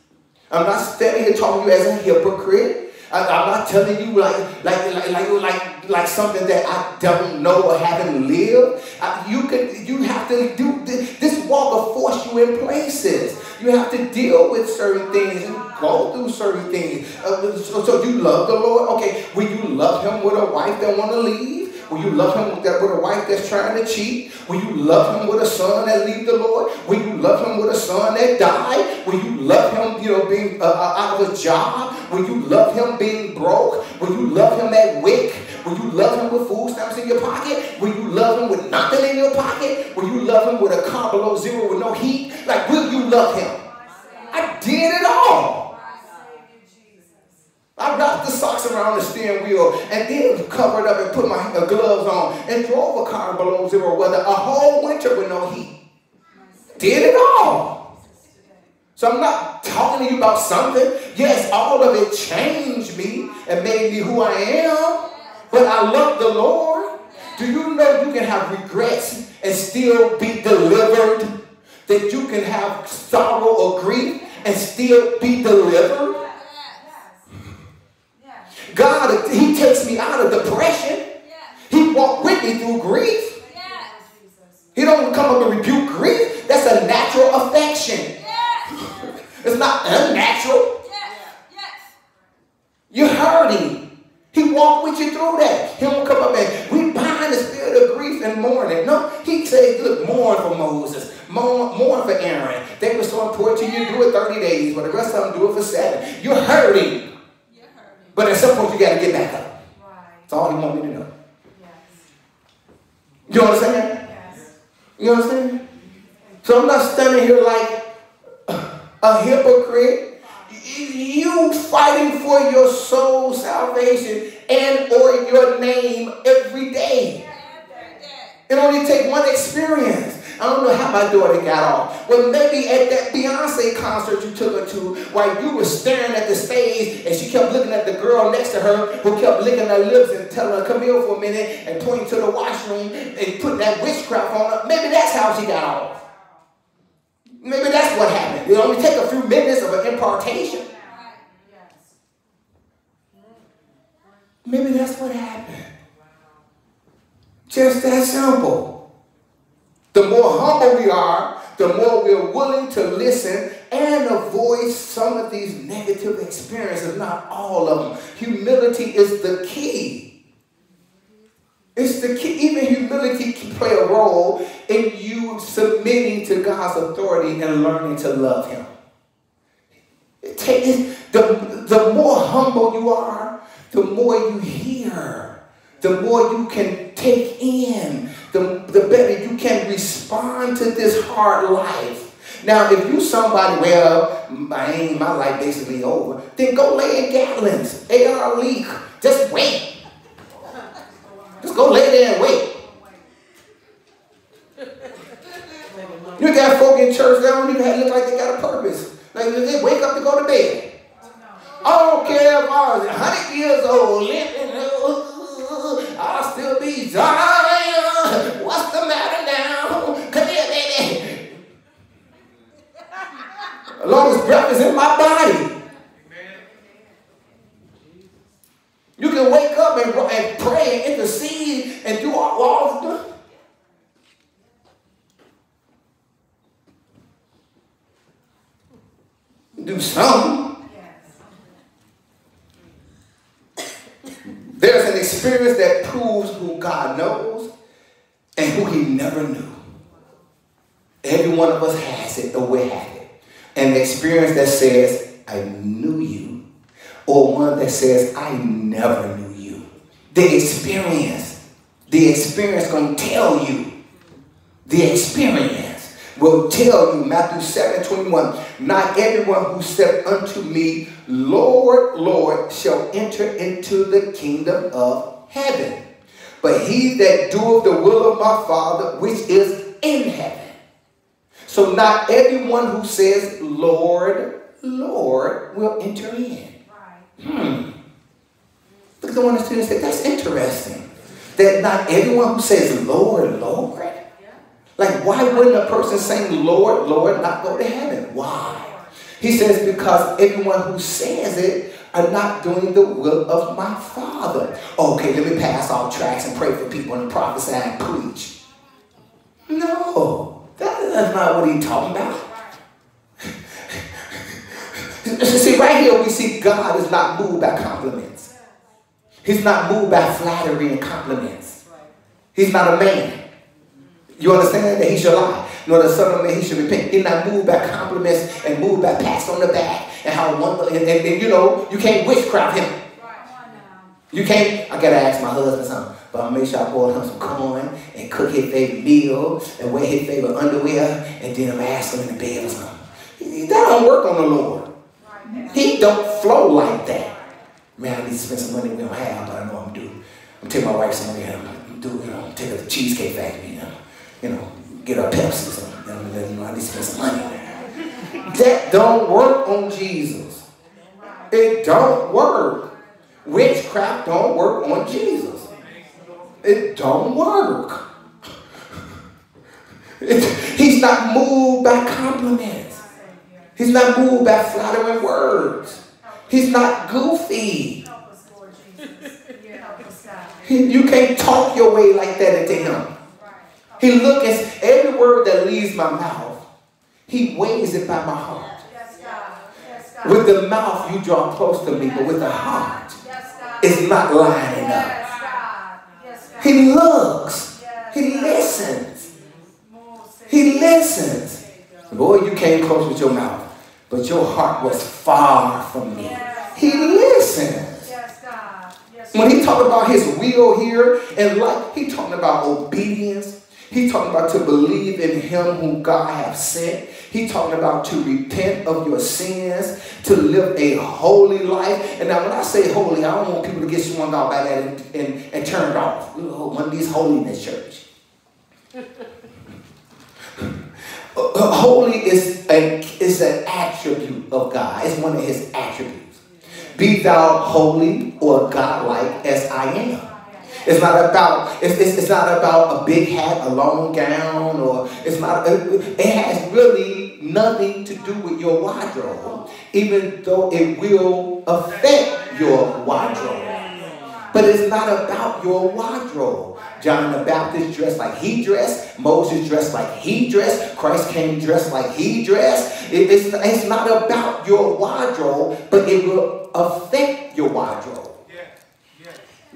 I'm not standing here talking to you as a hypocrite. I, am not telling you like, like, like, like, like, like something that I don't know or haven't lived. I, you can, you have to do this, walk will force you in places. You have to deal with certain things and go through certain things. Uh, so, so you love the Lord. Okay, will you love Him with a wife that want to leave? Will you love him with, that, with a wife that's trying to cheat? Will you love him with a son that leave the Lord? Will you love him with a son that died? Will you love him, you know, being uh, uh out of a job? Will you love him being broke? Will you love him at WIC? Will you love him with food stamps in your pocket? Will you love him with nothing in your pocket? Will you love him with a car below zero with no heat? Like, will you love him? I did it all. I wrapped the socks around the steering wheel and then covered up and put my uh, gloves on and drove a car below zero weather a whole winter with no heat. Did it all. So I'm not talking to you about something. Yes, all of it changed me and made me who I am, but I love the Lord. Do you know you can have regrets and still be delivered? That you can have sorrow or grief and still be delivered? God, He takes me out of depression. He walked with me through grief. He don't come up and rebuke grief. That's a natural affection. it's not unnatural. You're hurting. He walked with you through that. He won't come up and we bind the spirit of grief and mourning. No, he said, look, mourn for Moses. Mourn, mourn for Aaron. They were so important to you. Do it 30 days, but the rest of them do it for seven. You're hurting. But at some point, you got to get back up. Right. That's all he want me to know. Yes. You understand? Yes. You understand? So I'm not standing here like a hypocrite. You fighting for your soul salvation and or your name every day. It only take one experience. I don't know how my daughter got off. Well, maybe at that Beyonce concert you took her to, while you were staring at the stage and she kept looking at the girl next to her who kept licking her lips and telling her, come here for a minute and pointing to the washroom and putting that witchcraft on her. Maybe that's how she got off. Maybe that's what happened. It only take a few minutes of an impartation. Maybe that's what happened. Just that simple. The more humble we are, the more we're willing to listen and avoid some of these negative experiences, not all of them. Humility is the key. It's the key. Even humility can play a role in you submitting to God's authority and learning to love Him. the, the more humble you are, the more you hear, the more you can take in the, the better you can respond to this hard life. Now, if you somebody, well, my, my life basically over, then go lay in Gatling's, A.R. Leak. Just wait. Just go lay there and wait. You got folk in church that don't even look like they got a purpose. Like they wake up to go to bed. I don't care if I was 100 years old, I'll still be dying. What's the matter now? Come here, baby. As long as breath is in my body. You can wake up and, and pray and intercede and do all, all the do some. There's an experience that proves who God knows and who he never knew. Every one of us has it or we have it. An experience that says, I knew you. Or one that says, I never knew you. The experience. The experience going to tell you. The experience will tell you, Matthew 7 21, not everyone who said unto me, Lord, Lord, shall enter into the kingdom of heaven, but he that doeth the will of my Father which is in heaven. So not everyone who says, Lord, Lord, will enter in. Right. Hmm. Look at the one that's say, that's interesting. That not everyone who says, Lord, Lord, like, why wouldn't a person saying, Lord, Lord, not go to heaven? Why? He says, because everyone who says it are not doing the will of my Father. Okay, let me pass all tracks and pray for people and prophesy and preach. No, that, that's not what he's talking about. [laughs] see, right here we see God is not moved by compliments. He's not moved by flattery and compliments. He's not a man. You understand that he should lie? Nor the son of man he should repent. He's not moved by compliments and moved by pats on the back and how wonderful. And, and, and, you know, you can't witchcraft him. You can't. I gotta ask my husband something, but I'll make sure I boil him some corn and cook his favorite meal and wear his favorite underwear, and then I'm ask him in the bed or something. That don't work on the Lord. He don't flow like that. Man, I need to spend some money we don't have, but I know I'm due. I'm taking my wife somewhere. I'm do, you know, take her to cheesecake factory. You know, you know, get a Pepsi or something. You know, you know, I need to spend some money. That don't work on Jesus. It don't work. Witchcraft don't work on Jesus. It don't work. It, he's not moved by compliments. He's not moved by flattering words. He's not goofy. You can't talk your way like that into him. He looks at every word that leaves my mouth. He weighs it by my heart. With the mouth, you draw close to me, but with the heart, it's not lining up. He looks. He listens. He listens. Boy, you came close with your mouth, but your heart was far from me. He listens. When he talked about his will here and like, he talking about obedience. He talking about to believe in him whom God have sent. He talking about to repent of your sins, to live a holy life. And now when I say holy, I don't want people to get swung out by that and, and, and turned off. One of these holiness church. [laughs] Uh, holy is, a, is an attribute of God. It's one of his attributes. Be thou holy or godlike as I am. It's not about it's, it's, it's, not about a big hat, a long gown, or it's not. It, it has really nothing to do with your wardrobe, even though it will affect your wardrobe. But it's not about your wardrobe. John the Baptist dressed like he dressed. Moses dressed like he dressed. Christ came dressed like he dressed. It, it's, it's not about your wardrobe, but it will affect your wardrobe.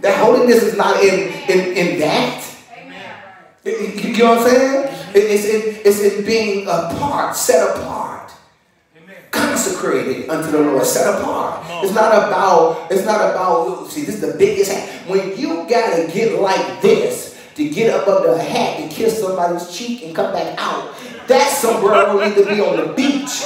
That holiness is not in, in, in that. You know what I'm saying? It's in, it's in being apart, set apart, consecrated unto the Lord, set apart. It's not about, it's not about, see, this is the biggest hat. When you gotta get like this to get up under a hat to kiss somebody's cheek and come back out, that's somewhere need to be on the beach.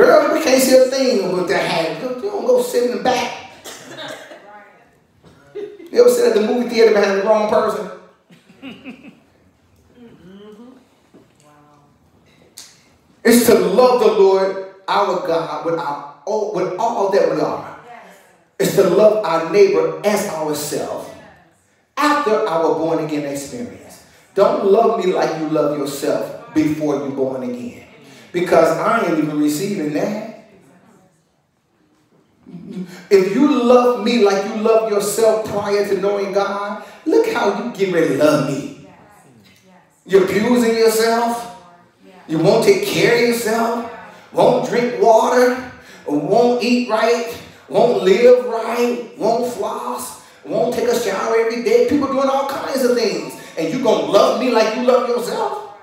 Girl, we can't see a thing with that hat. You don't go sit in the back. [laughs] You ever sit at the movie theater behind the wrong person? Mm-hmm. It's to love the Lord our God with, our, with all that we are. It's to love our neighbor as ourselves after our born again experience. Don't love me like you love yourself before you're born again. Because I ain't even receiving that. If you love me like you love yourself prior to knowing God, look how you get ready to love me. You're abusing yourself. You won't take care of yourself. Won't drink water. Won't eat right. Won't live right. Won't floss. Won't take a shower every day. People doing all kinds of things. And you going to love me like you love yourself?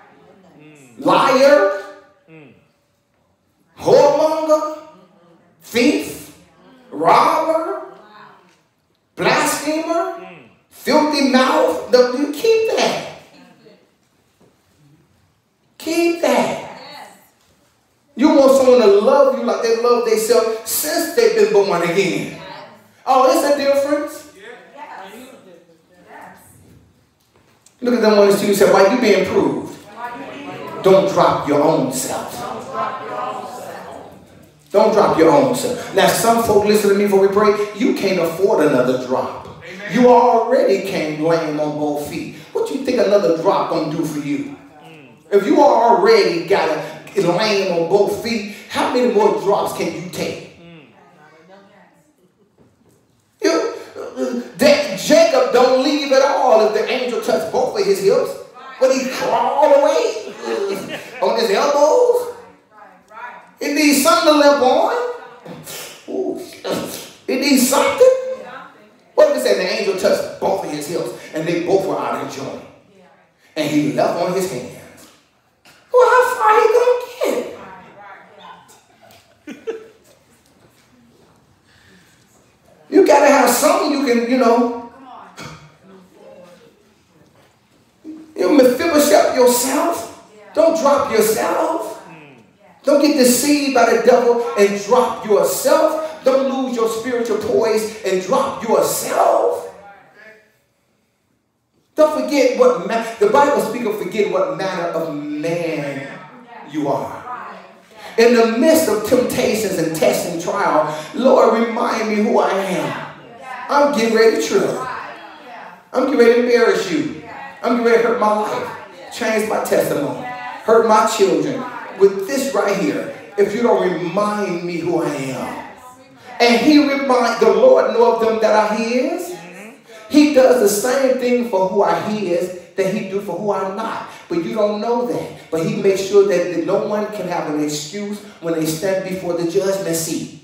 Liar whoremonger, thief, robber, blasphemer, filthy mouth. No, you keep that. Keep that. You want someone to love you like they love themselves since they've been born again. Oh, it's a difference. Look at them ones to you say, why you being proved? Don't drop your own self. Don't drop your own self. Now, some folk listen to me before we pray. You can't afford another drop. Amen. You already came lame on both feet. What you think another drop gonna do for you? Mm. If you already got a lame on both feet, how many more drops can you take? Mm. You, that Jacob don't leave at all if the angel touched both of his hips, but he crawled away on his elbows. It needs something to limp on. It needs something. What if it said the angel touched both of his heels and they both were out of joint? And he left on his hands. Well, how far he gonna get? You gotta have something you can, you know. You Mephibosheth yourself. Don't drop yourself. Don't get deceived by the devil and drop yourself. Don't lose your spiritual poise and drop yourself. Don't forget what ma- the Bible speaks of forget what manner of man you are. In the midst of temptations and tests and trial, Lord, remind me who I am. I'm getting ready to trip. I'm getting ready to embarrass you. I'm getting ready to hurt my life, change my testimony, hurt my children. With this right here, if you don't remind me who I am. And he remind the Lord know of them that are his. He does the same thing for who I is that he do for who I'm not. But you don't know that. But he makes sure that, that no one can have an excuse when they stand before the judgment seat.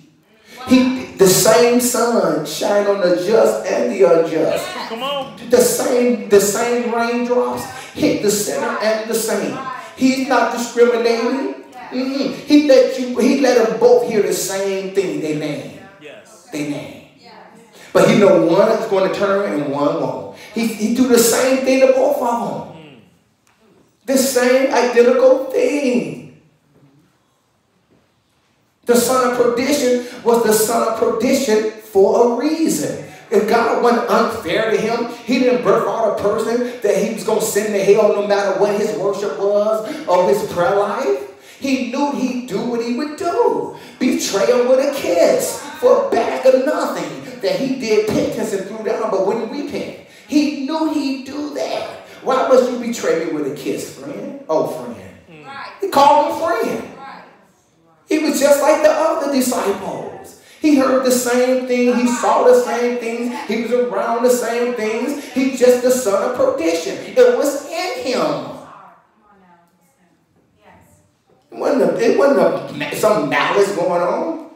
He, the same sun shine on the just and the unjust. Come on. The same, the same raindrops hit the sinner and the saint. He's not discriminating. Mm-mm. He let you. He let them both hear the same thing. They name. Yes. They name. But he know one is going to turn and one won't. He, he do the same thing to both of them. Mm. The same identical thing. The son of perdition was the son of perdition for a reason. If God wasn't unfair to him, he didn't birth out a person that he was going to send to hell no matter what his worship was or his prayer life. He knew he'd do what he would do. Betray him with a kiss for a bag of nothing that he did penance and threw down but wouldn't repent. He knew he'd do that. Why must you betray me with a kiss, friend? Oh, friend. Mm. He called him friend. He was just like the other disciples. He heard the same thing. He saw the same things. He was around the same things. He's just the son of perdition. It was in him. It wasn't, a, it wasn't a, some malice going on.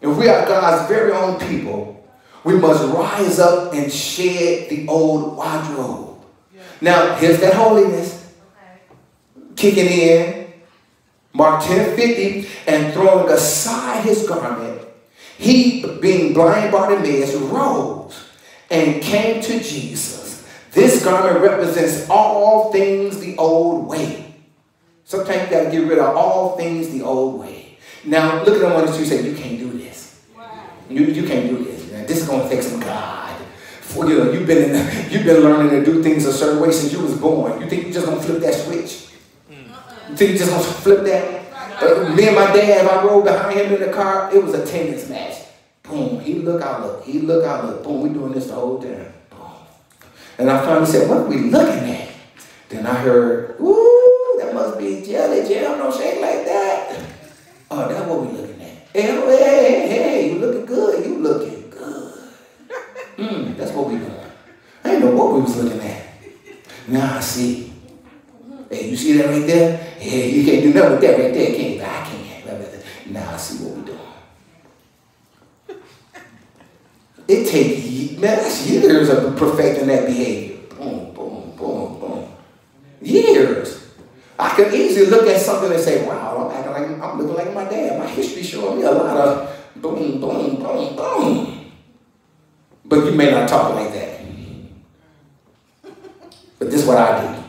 If we are God's very own people, we must rise up and shed the old wardrobe. Now, here's that holiness kicking in. Mark 10 50, and throwing aside his garment, he, being blind Bartimaeus, rose and came to Jesus. This garment represents all things the old way. Sometimes you got to get rid of all things the old way. Now, look at them on the street say, You can't do this. You, you can't do this. Man. This is going to take some God. For you, you've been in, [laughs] you've been learning to do things a certain way since you was born. You think you just gonna flip that switch? Think you just gonna flip that? Uh, me and my dad, I rode behind him in the car, it was a tennis match. Boom. He look, I look. He look, I look. Boom. We doing this the whole time. Boom. And I finally said, "What are we looking at?" Then I heard, "Ooh, that must be jelly jam. Don't shake like that." Oh, that's what we looking at. Hey, hey, hey, hey, you looking good. You looking good. Mm, that's what we doing. I didn't know what we was looking at. Now I see. Hey, you see that right there? Hey, you can't do nothing with that right there, can you? I can't. Now I see what we're doing. It takes, man, that's years of perfecting that behavior. Boom, boom, boom, boom. Years. I could easily look at something and say, wow, I'm acting like, I'm looking like my dad. My history showing me a lot of boom, boom, boom, boom. But you may not talk like that. But this is what I do.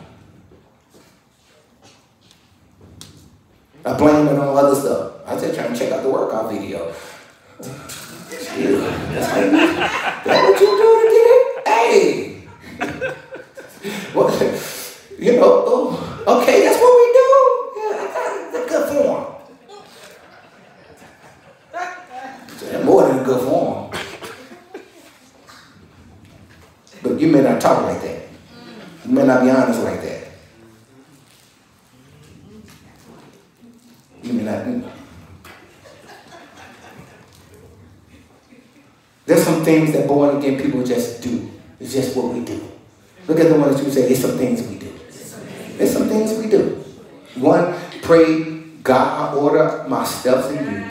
I blame it on other stuff. I just trying to check out the workout video. That's that's what you do today? Hey. [laughs] What, you know, oh, okay, that's what we do. Yeah, a good form. That's more than a good form. But you may not talk like that. You may not be honest like that. You may not. There's some things that born again people just do. It's just what we do. Look at the ones who say, it's some things we do. There's some things we do. One, pray, God, order my steps in you.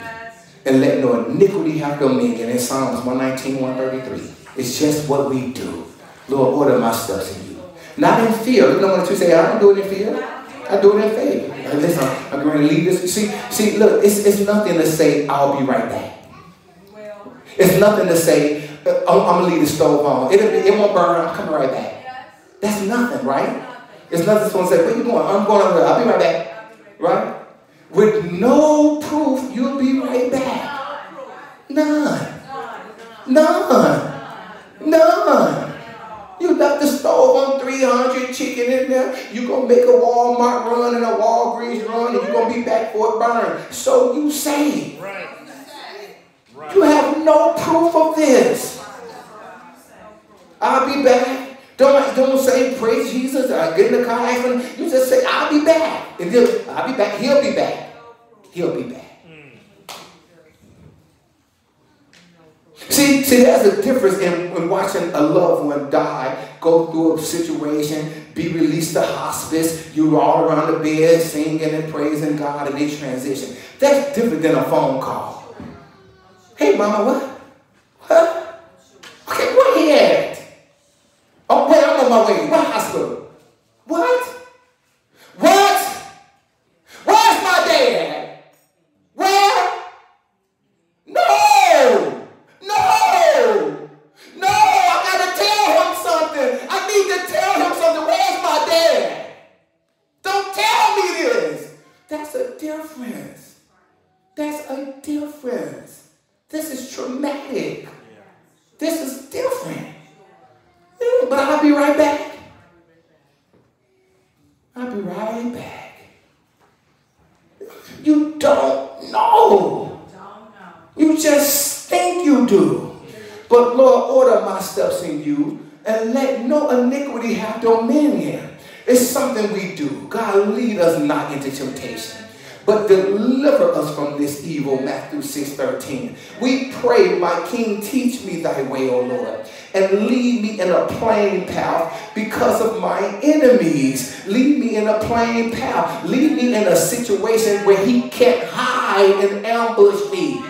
and let no iniquity have dominion in Psalms 119, 133. It's just what we do. Lord, order my steps in you. Not in fear. You know what you say? I don't do it in fear. I do it in faith. Listen, I'm going to leave this. See, see, look, it's, it's nothing to say, I'll be right back. It's nothing to say, uh, I'm, going to leave the stove on. It'll be, it won't burn. I'm coming right back. That's nothing, right? It's nothing someone say, where you going? I'm going. I'll be right back. Right? With no proof, you'll be right back. None. None. None. You left the stove on 300 chicken in there. You're going to make a Walmart run and a Walgreens run, and you're going to be back for it burn. So you say. Right. Right. You have no proof of this. I'll be back. Don't, don't say praise Jesus. I get in the car accident. You just say, I'll be back. And he'll, I'll be back. He'll be back. He'll be back. See, see, there's a difference in, in watching a loved one die, go through a situation, be released to hospice, you all around the bed singing and praising God, and they transition. That's different than a phone call. Hey, mama, what? Enemies. Lead me in a plain path. Lead me in a situation where he can't hide and ambush me.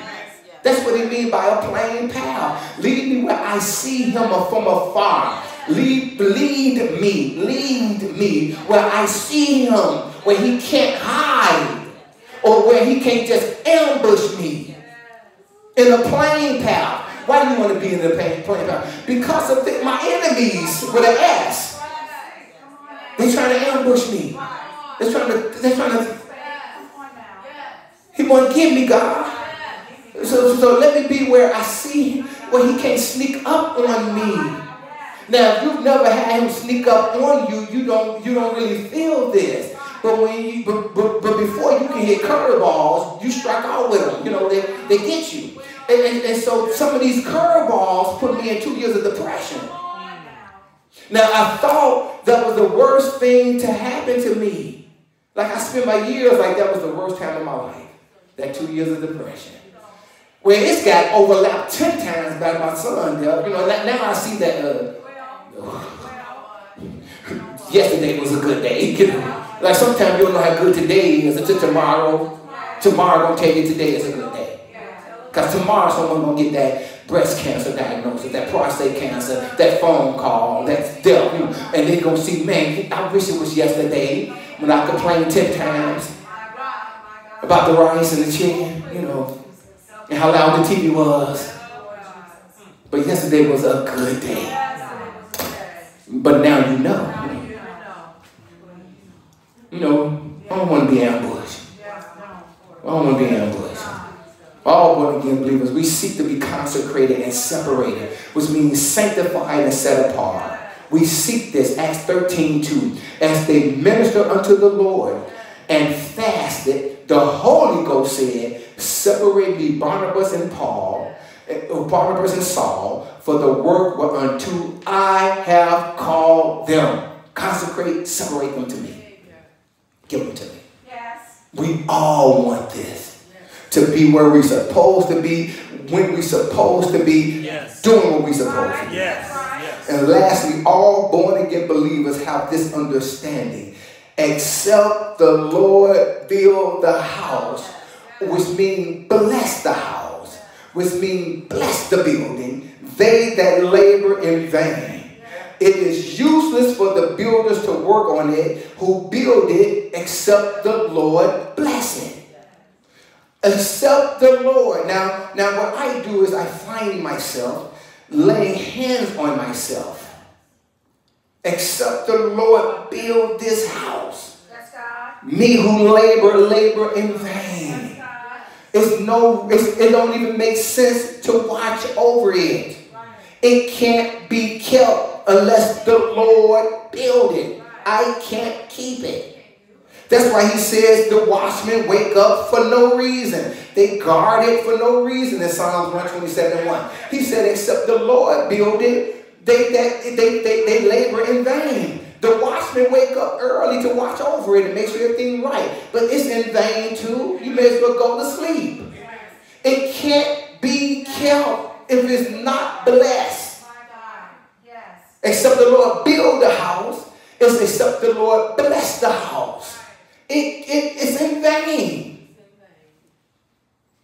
That's what he means by a plain path. Lead me where I see him from afar. Lead, lead me, lead me where I see him, where he can't hide, or where he can't just ambush me. In a plain path. Why do you want to be in the plain, path? Because of the, my enemies with an S. They're trying to ambush me. They're trying to, they're trying to, he won't give me God. So, so let me be where I see where he can't sneak up on me. Now, if you've never had him sneak up on you, you don't you don't really feel this. But when you but, but, but before you can hit curveballs, you strike out with them. You know, they, they get you. And, and, and so some of these curveballs put me in two years of depression. Now I thought that was the worst thing to happen to me. Like I spent my years like that was the worst time of my life. That two years of depression. Where it's got overlapped ten times by my son. You know, now I see that. Uh, [laughs] yesterday was a good day. [laughs] like sometimes you don't know how good today is until tomorrow. Tomorrow gonna tell you today is a good day. Because tomorrow someone gonna get that breast cancer diagnosis, that prostate cancer, that phone call, that death, you know, and they gonna see, man, I wish it was yesterday when I complained ten times about the rice and the chicken, you know, and how loud the TV was. But yesterday was a good day. But now you know. You know, I don't want to be ambushed. I don't want to be ambushed. All born again believers, we seek to be consecrated and separated, which means sanctified and set apart. We seek this, Acts 13 2, as they minister unto the Lord and fasted, the Holy Ghost said, Separate me, Barnabas and Paul, eh, Barnabas and Saul, for the work whereunto I have called them. Consecrate, separate them to me. Give them to me. Yes. We all want this. To be where we're supposed to be, when we're supposed to be, Yes. doing what we're supposed to be. Yes. Yes. And lastly, all born again believers have this understanding. Except the Lord build the house, which means bless the house. which means bless the building, they that labor in vain. It is useless for the builders to work on it who build it except the Lord bless it. Except the Lord. Now, now what I do is I find myself laying hands on myself. Except the Lord build this house. Me who labor, labor in vain. It's no, it's, it don't even make sense to watch over it. It can't be kept unless the Lord build it. I can't keep it. That's why he says the watchmen wake up for no reason. They guard it for no reason in Psalms 127 1. He said, except the Lord build it, they, they, they, they, they labor in vain. The watchmen wake up early to watch over it and make sure everything's right. But it's in vain too. You may as well go to sleep. It can't be kept if it's not blessed. Except the Lord build the house. It's except the Lord bless the house. It, it, it's in vain.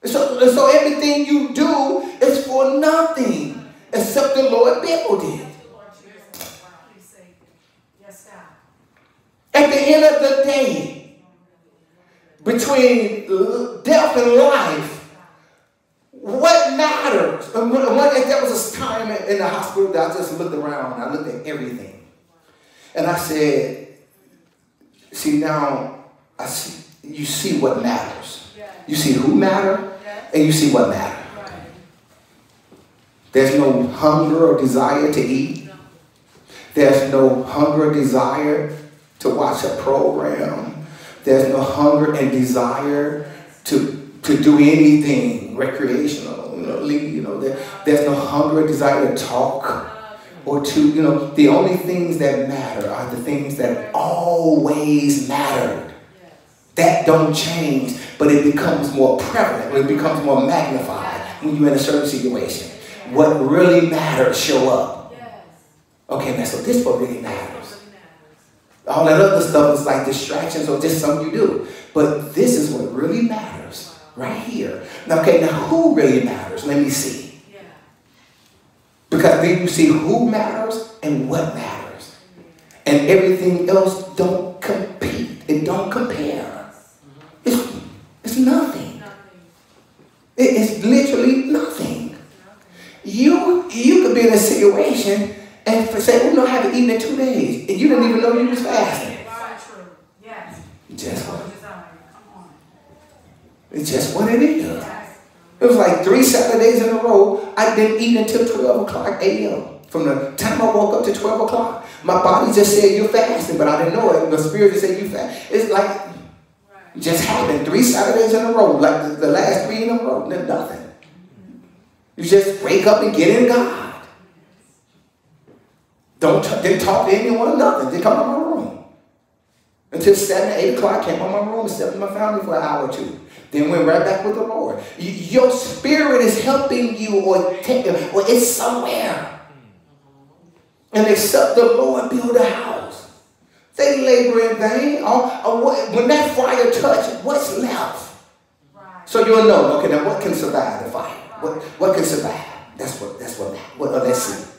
So, so everything you do is for nothing except the Lord build it. At the end of the day, between death and life, what matters? When, there was a time in the hospital that I just looked around I looked at everything. And I said, see now, I see, you see what matters. You see who matter and you see what matter. There's no hunger or desire to eat. There's no hunger or desire to watch a program. There's no hunger and desire to, to do anything recreational. You know, you know there, there's no hunger and desire to talk uh-huh. or to, you know, the only things that matter are the things that always mattered. That don't change, but it becomes more prevalent, it becomes more magnified when you're in a certain situation. What really matters show up. Okay, now so this what really matters. All that other stuff is like distractions or just something you do. But this is what really matters right here. Now, okay, now who really matters? Let me see. Because then you see who matters and what matters. And everything else don't compete. It don't compare. It's, it's nothing. It is literally nothing. You, you could be in a situation and say, oh no, I haven't eaten in two days. And you didn't even know you was fasting. Just what? It's just what it is. It was like three Saturdays in a row. I didn't eat until 12 o'clock a.m. From the time I woke up to 12 o'clock. My body just said you're fasting, but I didn't know it. The spirit just said you fast. It's like just happened three Saturdays in a row, like the, last three in a row, nothing. You just wake up and get in God. Don't didn't talk to anyone nothing. Didn't come to my room. Until 7, 8 o'clock, came on my room and slept with my family for an hour or two. Then went right back with the Lord. Your spirit is helping you or, or it's somewhere. And except the Lord build a house. They labor in vain. Oh, oh, or, or when that fire touches, what's left? So you'll know, okay, now what can survive the fire? What, what can survive? That's what, that's what, what, oh, let's see.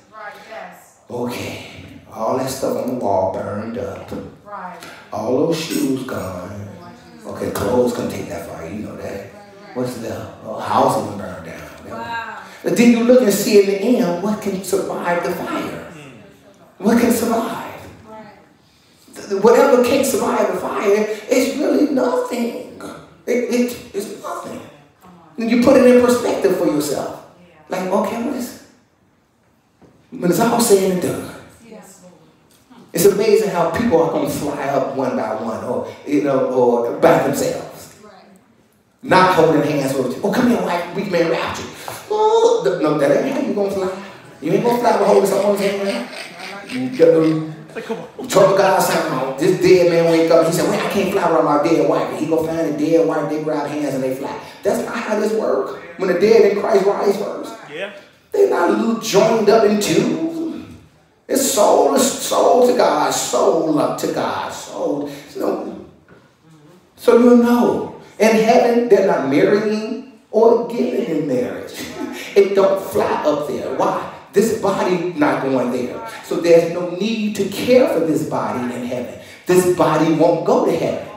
Okay, all that stuff on the wall burned up. Right. All those shoes gone. Oh, okay, clothes can take that fire, you know that. What's the oh, house even burned down. Wow. But then you look and see in the end what can survive the fire. Hmm. What can survive? Right. Whatever can survive the fire is really nothing. It, it, it's nothing. And you put it in perspective for yourself. Like, okay, what is when it's all said and done. It's amazing how people are going to fly up one by one or, you know, or by themselves. Right. Not holding hands with you. Oh, come here, wife. We can marry out you. Oh, no, that ain't how you going to fly. You ain't going to fly with holding someone's hand. You Trouble God something. This dead man wake up. He said, well, I can't fly around my dead wife. And he go find a dead wife. They grab hands and they fly. That's not how this works. When the dead in Christ rise first. Yeah. They're not a little joined up in two. It's soul, soul to God, soul up to God, soul. So, so you know. In heaven, they're not marrying or giving in marriage. [laughs] It don't fly up there. Why? This body not going there. So there's no need to care for this body in heaven. This body won't go to heaven.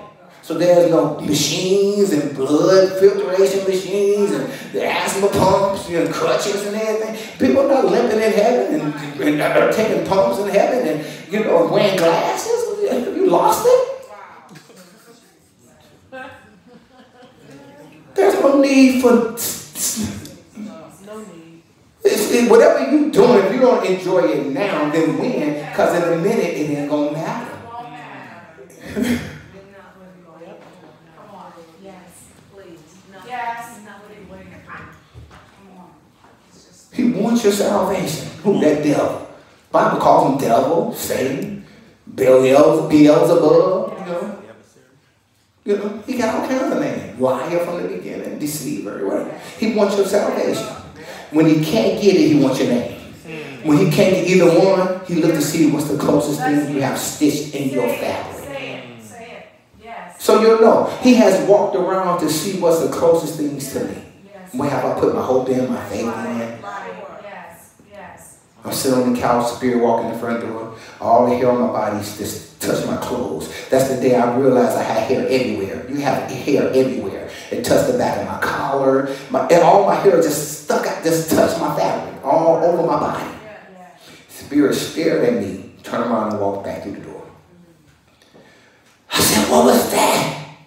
So there's no machines and blood filtration machines and the asthma pumps and crutches and everything. People are not limping in heaven and, and taking pumps in heaven and you know wearing glasses. You lost it. There's no need for whatever you doing. If you don't enjoy it now, then when? Because in a minute it ain't matter. On. It's just- He wants your salvation. Who? That devil. Bible calls him devil, Satan, Beelzebub, Beelzebub, you know. You know, he got all kinds of names. Liar from the beginning, deceiver, whatever. He wants your salvation. When he can't get it, he wants your name. When he can't get either one, he look to see what's the closest thing you have stitched in your fabric. So you'll know. He has walked around to see what's the closest things to me. Where have I put my hope in, my faith in? Yes, yes. I'm sitting on the couch, spirit walking the front door. All the hair on my body just touch my clothes. That's the day I realized I had hair everywhere. You have hair everywhere. It touched the back of my collar. My, and all my hair just just touched my fabric, all over my body. Spirit stared at me, turned around and walked back through the door. I said, What was that?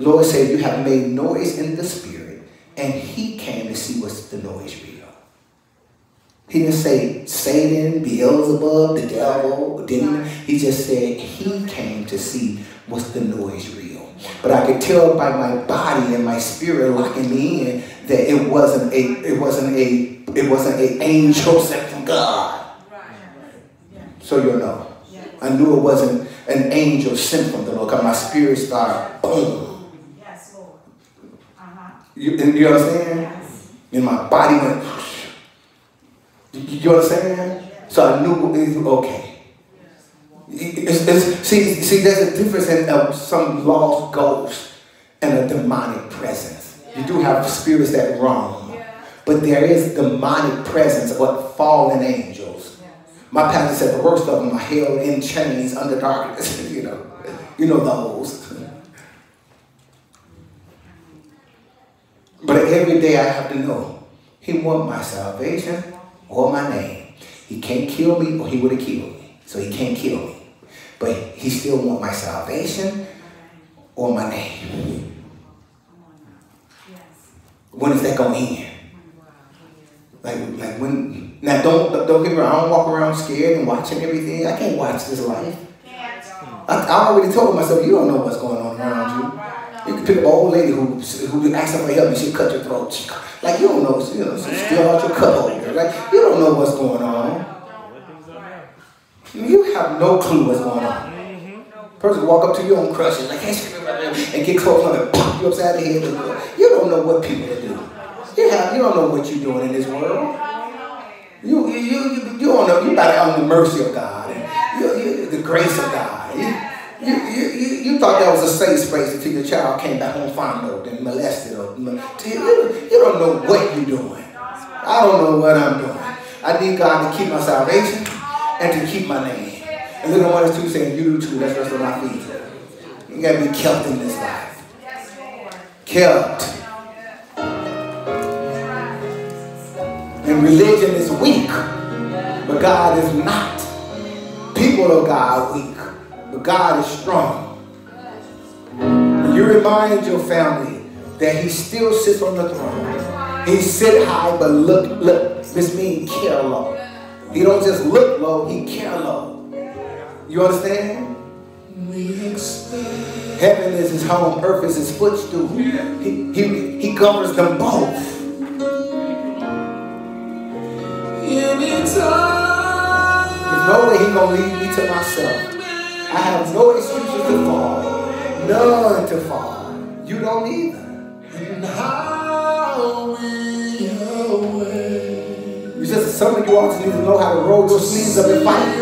Lord said, You have made noise in the spirit, and he came to see what's the noise real. He didn't say Satan, Beelzebub, the devil, didn't he? He just said he came to see what's the noise real. But I could tell by my body and my spirit locking me in that it wasn't a it wasn't a it wasn't a angel sent from God. So you'll know. I knew it wasn't an angel sent from the Lord because my spirit started boom. Yes, Lord. Uh-huh. You, you understand? Yes. And my body went. You, you understand? So I knew it was okay. It's, it's, see, see, there's a difference in uh, some lost ghost and a demonic presence. You do have spirits that roam, but there is demonic presence of fallen angels. My pastor said the worst of them are held in chains under darkness. [laughs] you know, you know those. But every day I have to know he want my salvation or my name. He can't kill me or he would have killed me. So he can't kill me. But he still want my salvation or my name. When is that going to end? Like, like when, now don't, don't get me wrong, I don't walk around scared and watching everything. I can't watch this life. I, I already told myself, you don't know what's going on around you. You can pick up an old lady who who asking for help and she'll cut your throat. She, like you don't know, you know, she steal out your cup holder. Like you don't know what's going on. You have no clue what's going on. Mm-hmm. Person walk up to you and crush it, like hey, and get close enough and pop you upside the head. You don't know what people do. You have, you don't know what you're doing in this world. You you you, you don't know. You got on the mercy of God and you, you, the grace of God. You, you, you, you, you thought that was a safe space until your child came back home fondled and molested. Or, you, you don't know what you're doing. I don't know what I'm doing. I need God to keep my salvation and to keep my name. And look at one and two saying, you do too. That's rest of my feet. You got to be kept in this life. Kept. And religion is weak, but God is not. People of God weak, but God is strong. You remind your family that He still sits on the throne. He sit high, but look, look. This means care low. He don't just look low; He care low. You understand? Heaven is His home, earth is His footstool. He, he, he governs them both. There's no way he gonna leave me to myself. I have no excuses to fall. None to fall. You don't either. Just some of you all just need to know how to roll your sleeves up and fight.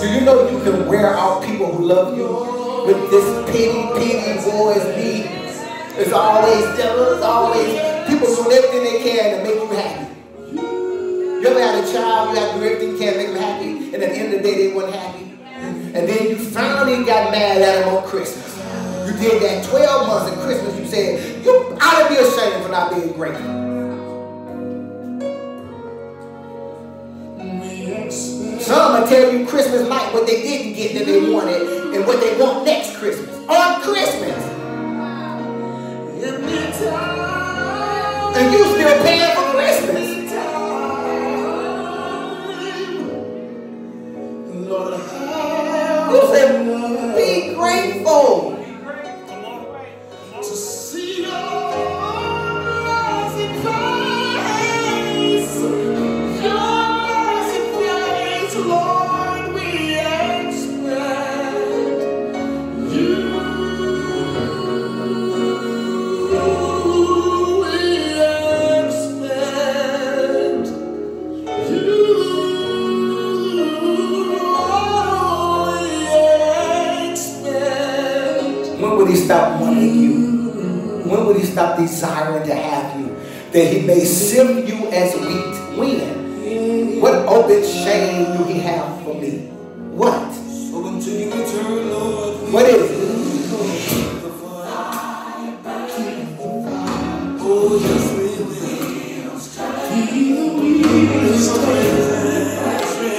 Do you know you can wear out people who love you with this pity, pity, boys, me? It's always it's always People doing everything they can to make you happy. You ever had a child, you have to do everything you can to make them happy, and at the end of the day, they weren't happy? And then you finally got mad at them on Christmas. You did that 12 months of Christmas, you said, you ought to be ashamed for not being grateful. Some will tell you Christmas night what they didn't get that they wanted and what they want next Christmas. On Christmas. And you still paying for Christmas. You said, be grateful. Stop wanting you? When would he stop desiring to have you? That he may sift you as wheat. When? What open shame do he have for me? What? So until you return, Lord, we What is it? Oh, yes, we will.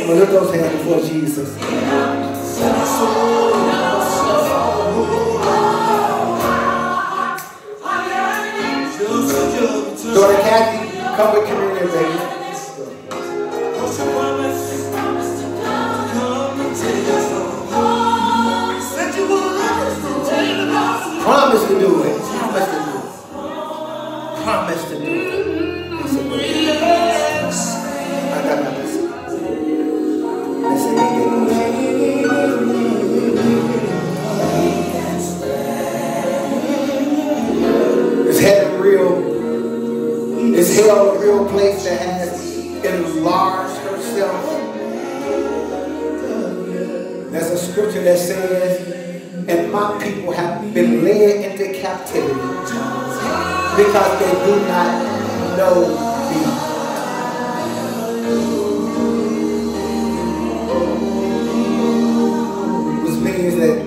Come on, lift those hands before Jesus. Come with communion, a place that has enlarged herself? There's a scripture that says, and my people have been led into captivity because they do not know me. Which means that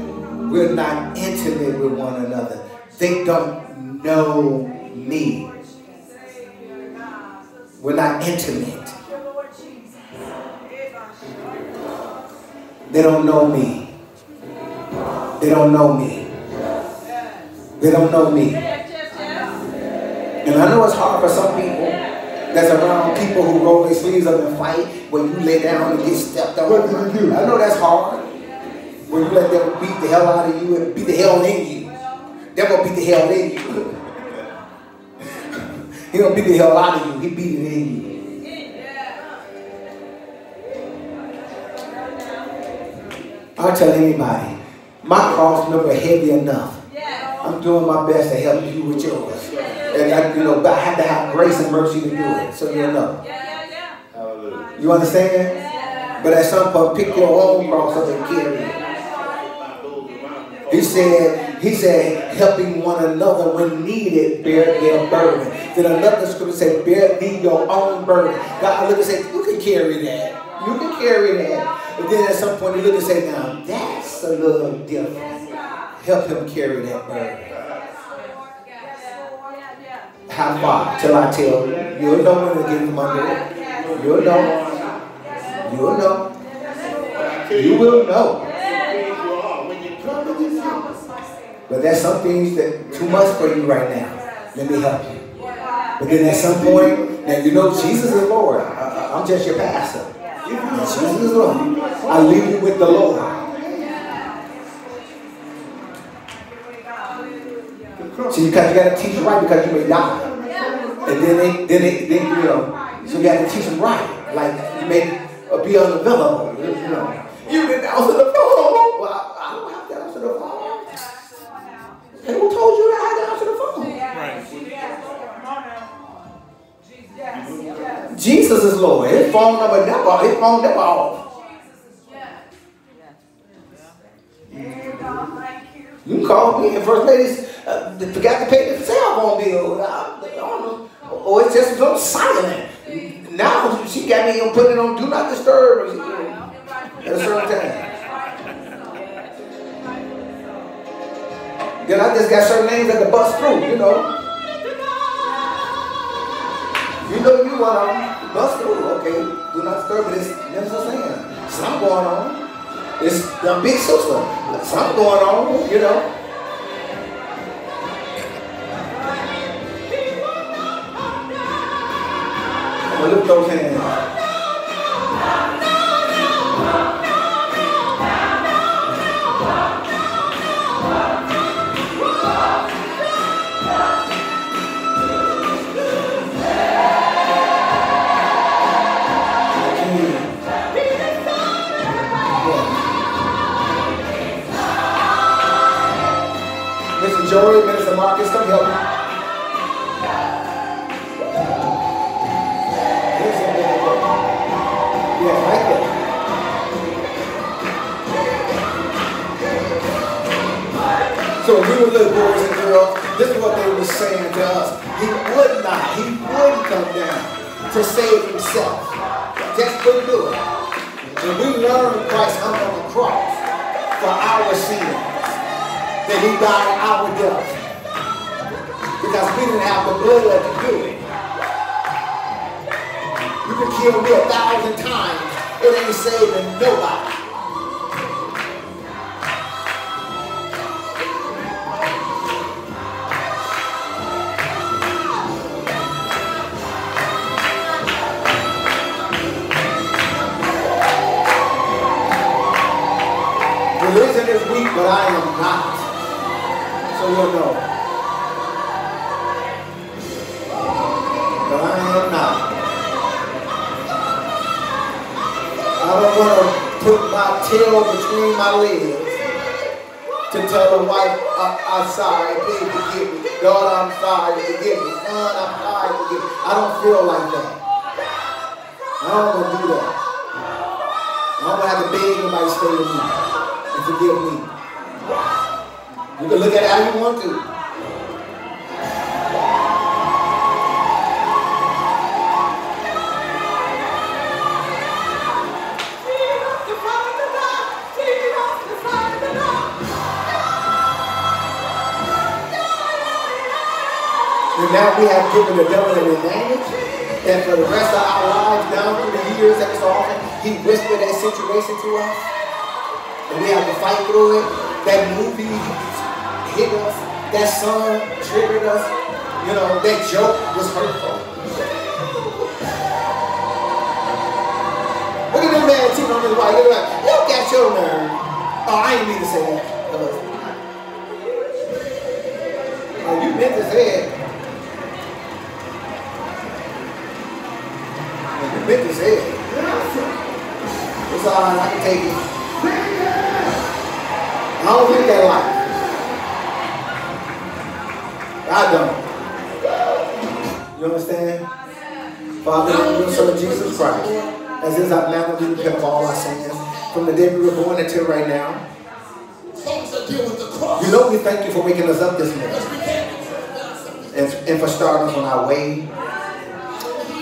we're not intimate with one another. They don't know me. We're not intimate. They don't know me. They don't know me. They don't know me. And I know it's hard for some people that's around people who roll their sleeves up and fight when you lay down and get stepped on. What do you do? I know that's hard. When you let them beat the hell out of you and beat the hell in you. They're gonna beat the hell in you. [laughs] he don't beat the hell out of you, he beat it in you. I'll tell anybody, my cross never heavy enough. I'm doing my best to help you with yours. And I, you know, but I have to have grace and mercy to do it. So you know. You understand? But at some point, pick your own cross up and carry it. He said, he said, helping one another when needed, bear their burden. Then another scripture said, bear thee your own burden. God look and say, you can carry that. You can carry that. But then at some point, he look and say, now that's a little different. Help him carry that burden. How far? Till I tell you. You'll know when to get him under it. You'll know. You'll know. You will know. But there's some things that too much for you right now. Let me help you. But then at some point, now you know Jesus is Lord. I, I'm just your pastor. Jesus is Lord. I leave you with the Lord. So you got, you got to teach right because you may die. And then they, then they, then you know, so you got to teach them right. Like you may be unavailable. You know, you didn't answer the phone. Well, I, I don't have to answer the phone. And who told you that I had to answer the phone? Jesus is Lord. His phone number never, his phone never off. You can call me and first ladies uh, they forgot to pay the cell phone bill. I, I don't or it's just so silent. Now she got me on putting it on do not disturb or she- at a certain time. Then I just got certain names that the bus through, you know. You know you want to bust through, okay. Do not disturb, know what I'm saying? Something going on. It's the big sister. Something going on, you know. I'm gonna lift those hands. Joey, Minister Marcus, come help me. So we were little boys and girls, this is what they were saying to us. He would not, he would come down to save himself. Just couldn't do it. And we learned Christ hung on the cross for our sins. That he died our death. Because we didn't have the blood to do it. You can kill me a thousand times. It ain't saving nobody. Religion is weak, but I am not. But I am not. I don't want to put my tail between my legs to tell the wife uh, I'm sorry, please forgive me. God, I'm sorry, forgive me. Son, I'm sorry, forgive me. I don't feel like that. I don't want to do that. I don't want to have to beg nobody to stay with me and forgive me. You can look at it how you want to. And now we have given the devil an advantage. And for the rest of our lives, down through the years that it's often, he whispered that situation to us. And we have to fight through it. That movie hit us. That song triggered us. You know, that joke was hurtful. Look at that man cheating on his wife. Look at that. You got your nerve. Oh, I ain't mean to say that. Oh, you meant to say it. You meant to say it. It's all right. I can take it. I don't live that life. I don't. You understand? Father, in Son Jesus Christ, as is our now we repent of all our sins, from the day we were born until right now. You know we thank you for waking us up this morning. And, and for starting us on our way.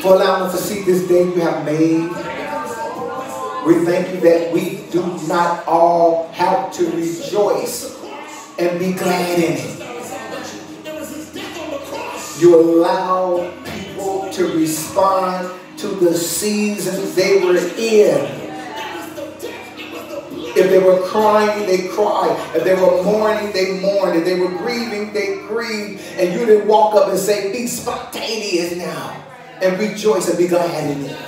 For allowing us to see this day you have made. We thank you that we do not all have to rejoice and be glad in it. You allow people to respond to the season they were in. If they were crying, they cried. If they were mourning, they mourned. If they were grieving, they grieved. And you didn't walk up and say, be spontaneous now and rejoice and be glad in it.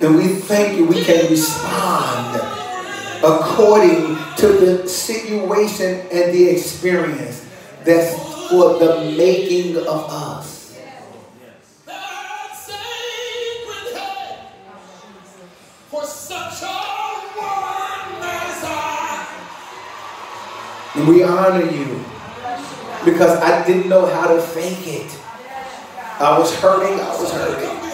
And we thank you, we can respond according to the situation and the experience that's for the making of us. And we honor you because I didn't know how to fake it. I was hurting, I was hurting.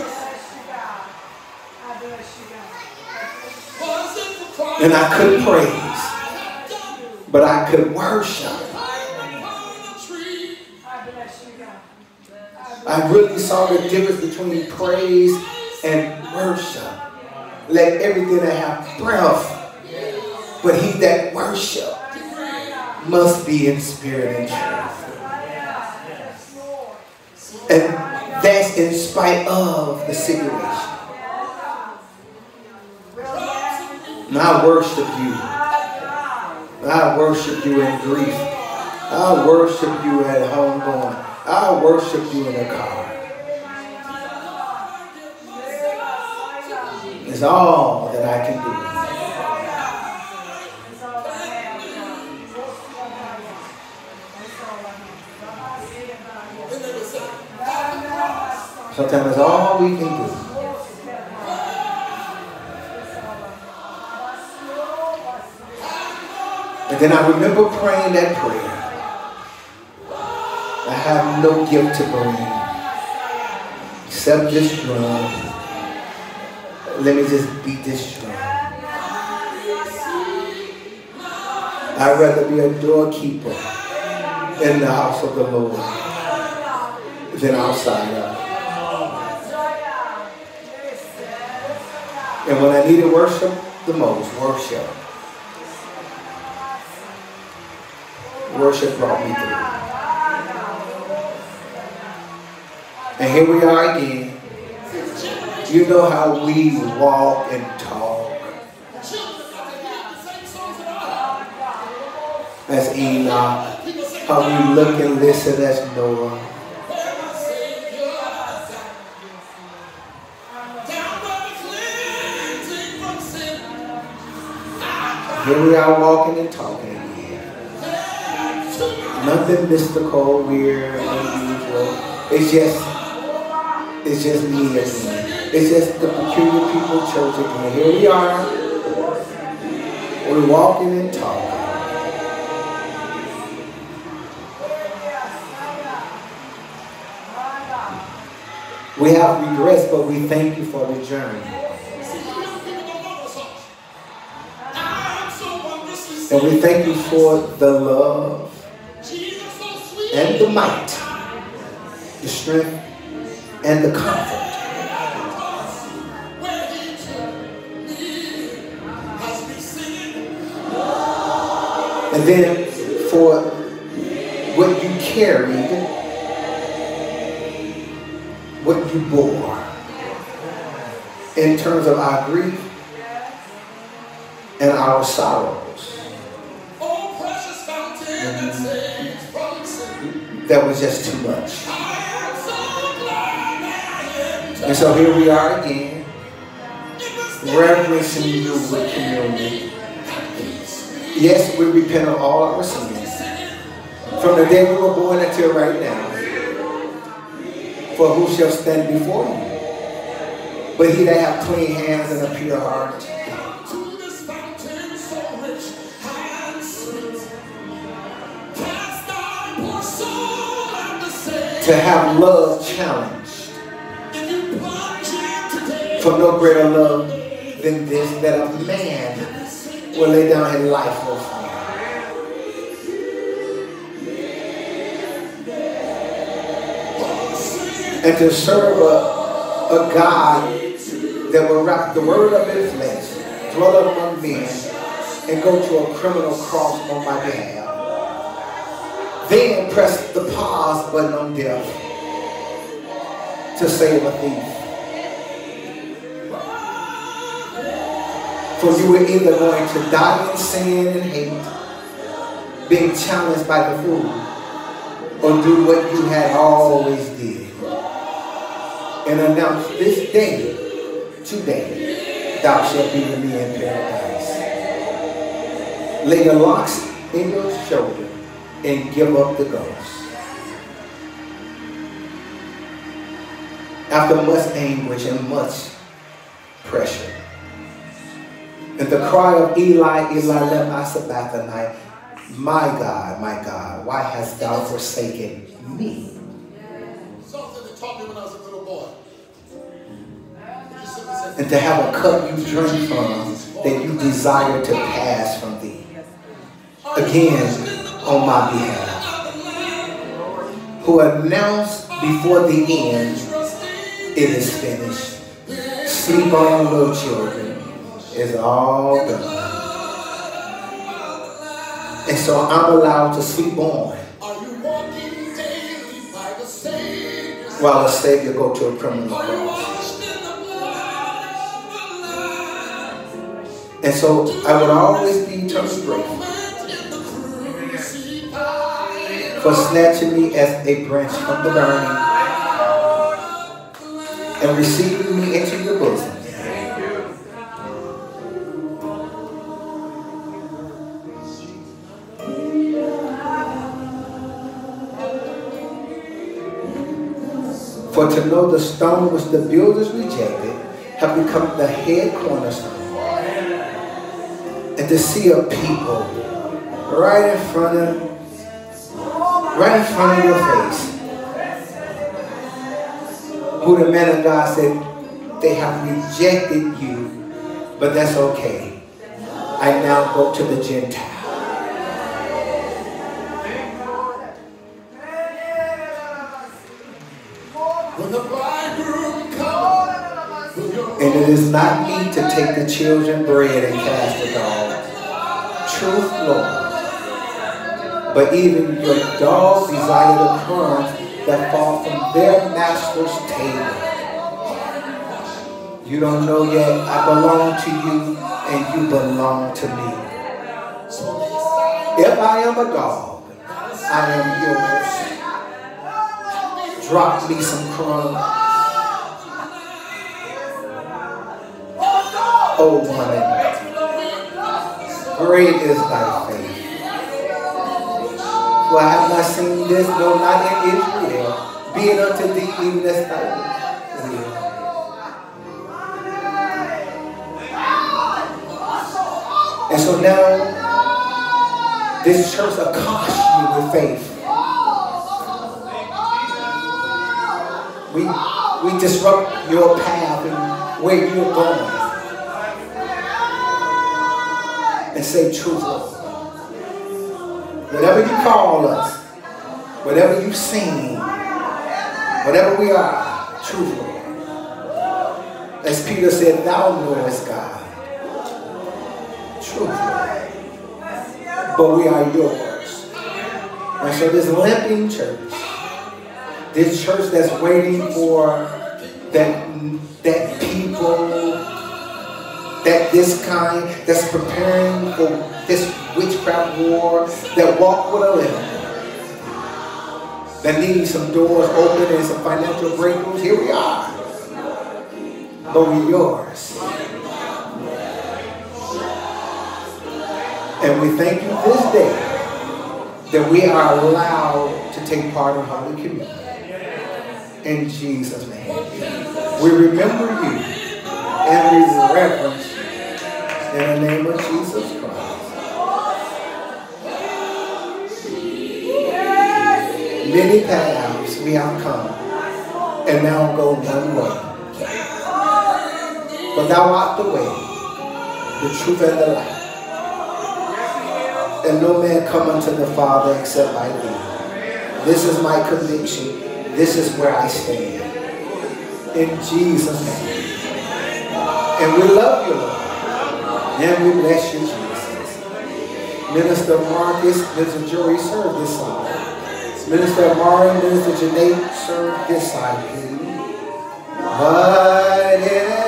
And I could praise, but I could worship. I really saw the difference between praise and worship. Let everything that have breath, but he that worship must be in spirit and truth. And that's in spite of the situation. And I worship you. I worship you in grief. I worship you at home going. I worship you in a car. It's all that I can do. Sometimes it's all we can do. And then I remember praying that prayer. I have no gift to bring except this drum. Let me just beat this drum. I'd rather be a doorkeeper in the house of the Lord than outside of it. And when I needed worship the most, worship. Brought me through. And here we are again. You know how we walk and talk as Enoch, how we look and listen as Noah. Here we are walking and talking. Nothing mystical, weird, unusual. It's just, it's just me again. It's just the peculiar people church again. Here we are. We're walking and talking. We have regrets, but we thank you for the journey. And we thank you for the love and the might, the strength and the comfort. And then for what you carried, what you bore in terms of our grief and our sorrows. That was just too much. And so here we are again, reverencing you with communion. Yes, we repent of all our sins. From the day we were born until right now. For who shall stand before you? But he that hath clean hands and a pure heart. To have love challenged. For no greater love than this, that a man will lay down his life for a and to serve a, a God that will wrap the word of his flesh, dwell among men, and go to a criminal cross on my behalf. Then press the pause button on death to save a thief. For you were either going to die in sin and hate, being challenged by the fool, or do what you had always did and announce this day, today, thou shalt be with me in paradise. Lay your locks in your shoulder and give up the ghost. After much anguish and much pressure, and the cry of Eli, Eli, lema sabachthani, my God, my God, why hast thou forsaken me? Something that taught me when I was a little boy. And to have a cup you drink from that you desire to pass from thee. Again, on my behalf. Who announced before the end, it is finished. Sleep on little children. It's all done. And so I'm allowed to sleep on while the Savior go to a criminal cross. And so I would always be eternally grateful for snatching me as a branch from the burning and receiving me into your bosom. For to know the stone which the builders rejected have become the head cornerstone. And to see a people right in front of right in front of your face who the man of God said they have rejected you, but that's okay. I now go to the Gentile. When the bridegroom comes, And it is not me to take the children bread and cast it all. Truth, Lord. But even your dogs desire the crumbs that fall from their master's table. You don't know yet, I belong to you and you belong to me. If I am a dog, I am yours. Drop me some crumbs. Oh woman, great is thy faith. For I have not seen this, no, not in Israel. Be it unto thee even as thy. And so now, this church accosts you with faith. We, we disrupt your path and where you're going. And say truth. Whatever you call us, whatever you've seen, whatever we are, truth, Lord. As Peter said, thou knowest God. Truth, Lord. But we are yours. And so this limping church, this church that's waiting for that, that people, that this kind, that's preparing for this witchcraft war, that walk with a limp, that need some doors open and some financial breakthroughs, here we are. But we're yours. And we thank you this day that we are allowed to take part in Holy Communion. In Jesus' name. We remember you and we reverence in the name of Jesus Christ. Many paths we have come and now go one way. But thou art the way, the truth, and the life. And no man come unto the Father except by thee. This is my conviction. This is where I stand. In Jesus' name. And we love you, Lord. And we bless you, Jesus. Minister Marcus, Joey, serve this side. Minister Amari, Minister Janae, serve this side. But it's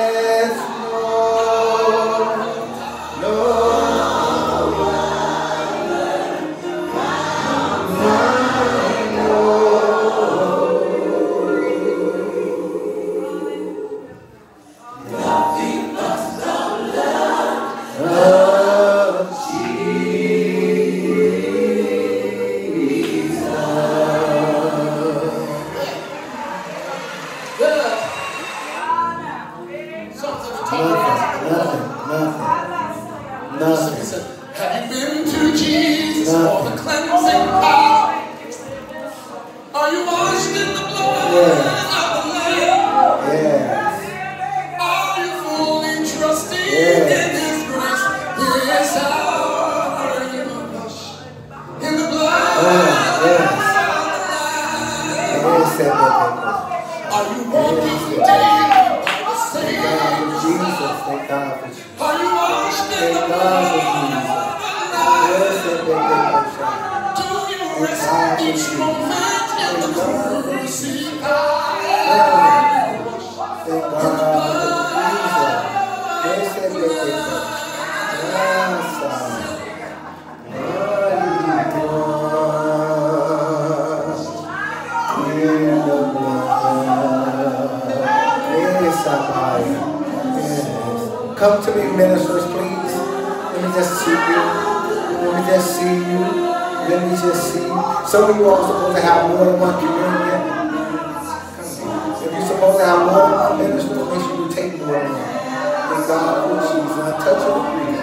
God put Jesus. I touch and agree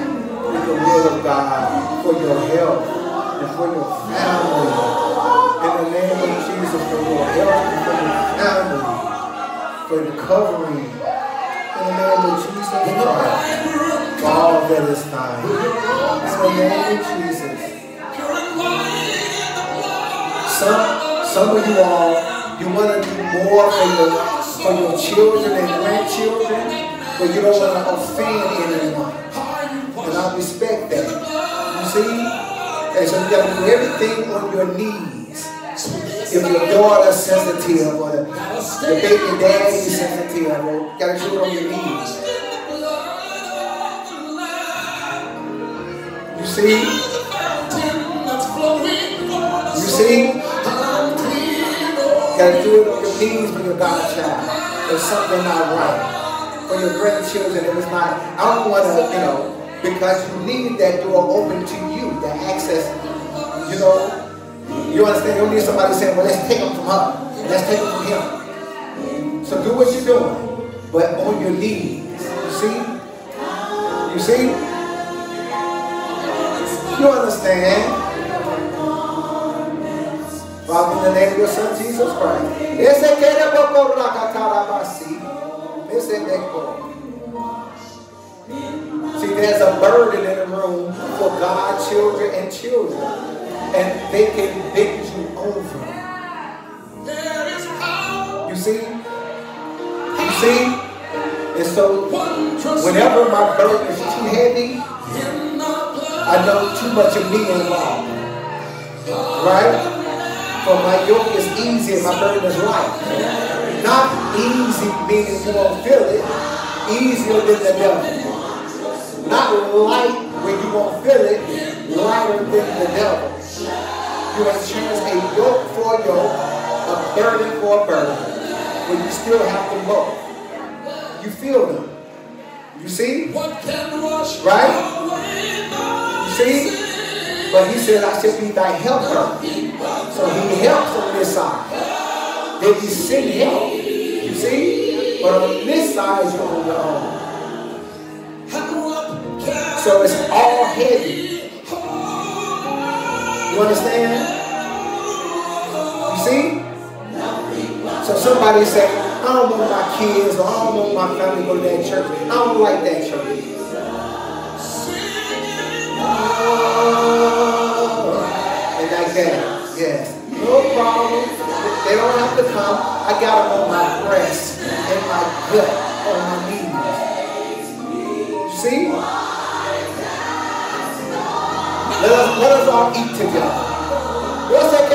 with the will of God for your health and for your family. In the name of Jesus, for your health and for your family, for your covering. In the name of Jesus Christ, all that is thine. In the name of Jesus. Some, some of you all, you want to do more for your, for your children and grandchildren, but you don't want to offend anyone. And I respect that. You see? And so you got to do everything on your knees. If your daughter daughter's sensitive or the, baby daddy is sensitive, you got to do it on your knees. You see? You see? You gotta do it on your knees for your godchild. There's something not right. For your grandchildren, it was not, I don't wanna, you know, because you need that door open to you, the access, you know. You understand? You don't need somebody saying, well, let's take them from her. Let's take them from him. So do what you're doing, but on your knees. You see? You see? You understand? Father, in the name of your son Jesus Christ. Ese neko. See, there's a burden in the room for God, children, and children. And they can bend you over. You see? You see? And so, whenever my burden is too heavy, I know too much of me involved. Right? For my yoke is easy and my burden is light. Not easy meaning you won't feel it. Easier than the devil. Not light when you won't feel it. Lighter than the devil. You exchange a yoke for a yoke, a burden for a burden. But you still have to both. You feel them. You see? Right? You see? But he said, I shall be thy helper. So he helps on this side. Then he send help. You see? But on this side, you're on your own. So it's all heavy. You understand? You see? So somebody say, I don't want my kids or I don't want my family to go to that church. I don't like that church. And that. Yes. No problem. They don't have to come. I got them on my breast and my gut on my knees. See? Let us, let us all eat together. What's that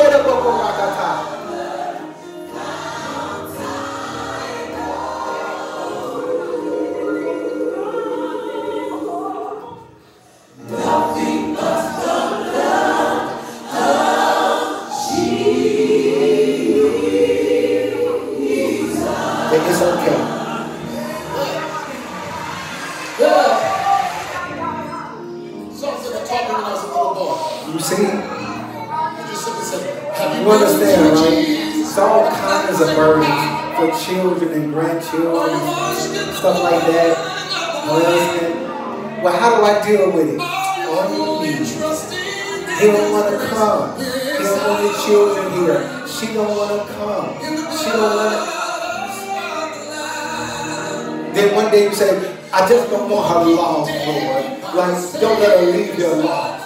see? You understand, right? It's all kinds of burdens for children and grandchildren, stuff like that. Well, how do I deal with it? On your knees. He don't want to come. He don't want the children here. She don't want to come. She don't want to. Then one day you say, I just don't want her lost, Lord. Like, don't let her leave your lost.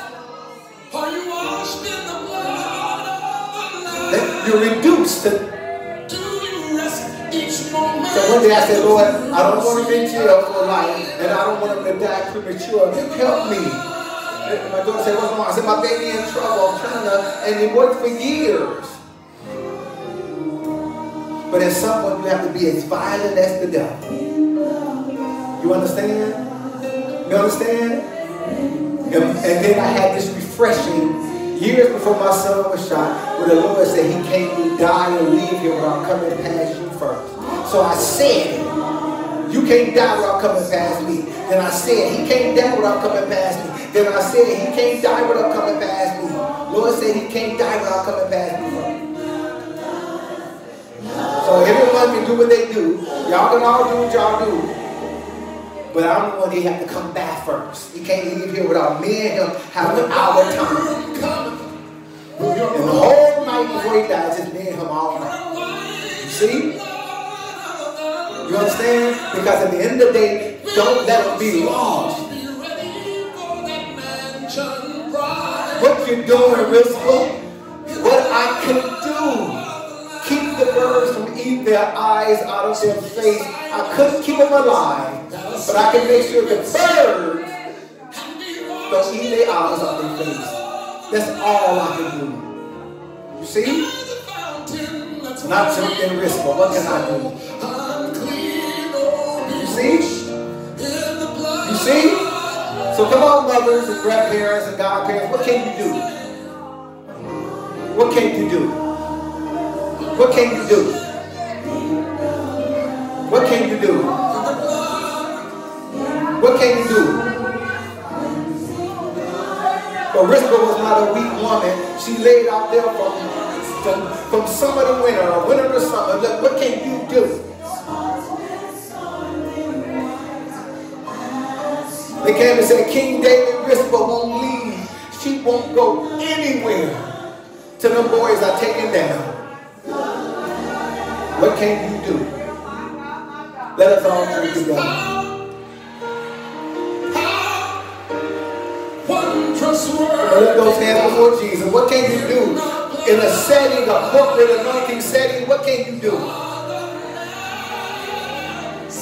Reduced to you moment So one day I said, Lord, I don't want him in jail for life, and I don't want to die premature. Help me. And my daughter said, what's wrong? I said, my baby in trouble. To, and it worked for years. But at some point, you have to be as violent as the devil. You understand? You understand? And, and then I had this refreshing years before my son was shot, where the Lord said he can't die and leave here without coming past you first. So I said, you can't die without coming past me. Then I said, he can't die without coming past me. Then I said, he can't die without coming past me. Lord said he can't die without coming past me. So everyone can do what they do. Y'all can all do what y'all do. But I'm the one that have to come back first. He can't leave here without me and him having our time. And the whole night before he dies, it's me and him all night. You see? You understand? Because at the end of the day, don't let him be lost. What you're doing, Rizpah, what I can do the birds from eating their eyes out of their face. I couldn't keep them alive, but I can make sure the birds don't eat their eyes out of their face. That's all I can do. You see? Not jump in risk, but what can I do? You see? You see? So come on, mothers and grandparents and godparents, what can you do? What can you do? What can you do? What can you do? What can you do? But Rizpah was not a weak woman. She laid out there from, from, from summer to winter, or winter to summer. Look, what can you do? They came and said, King David Rizpah won't leave. She won't go anywhere till them boys are taken down. What can you do? Let us all pray together. Let those hands before Jesus. What can you do in a setting, a corporate anointing setting? What can you do?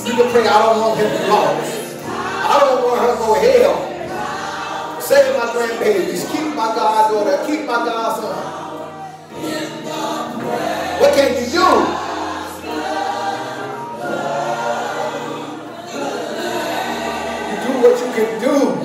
You can pray, I don't want him lost. I don't want her to go hell. Save my grandbabies. Keep my goddaughter. Keep my godson. What can you do? You do what you can do.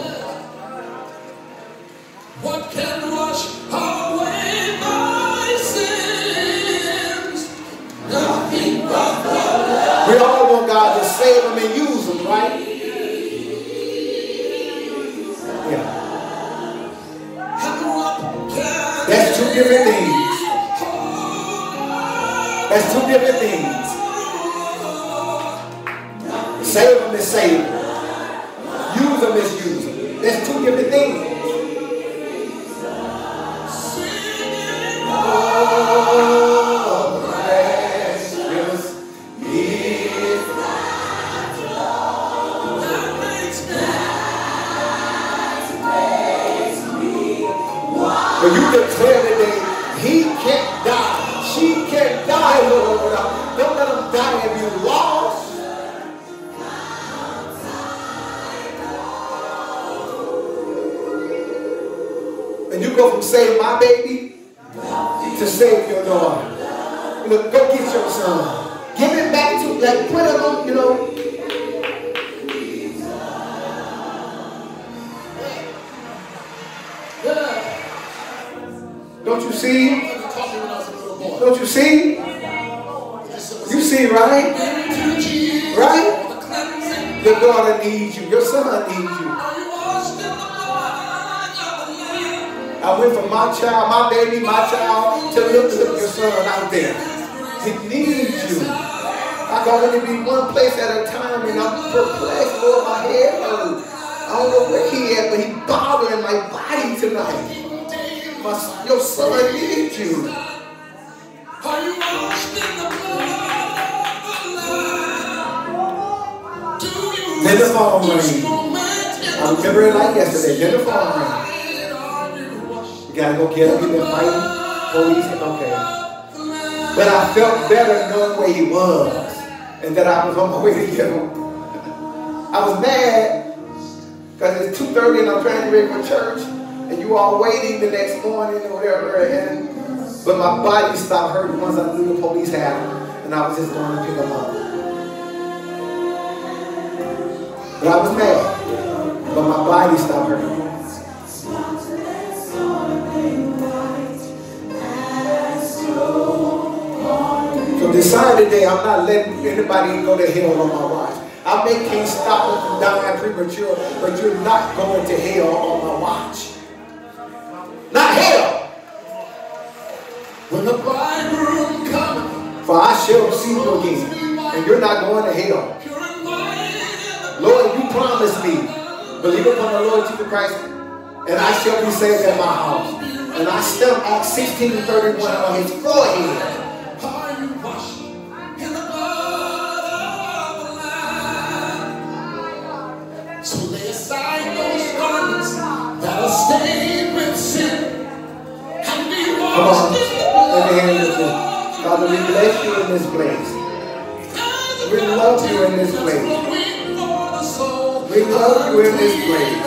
We love you in this place.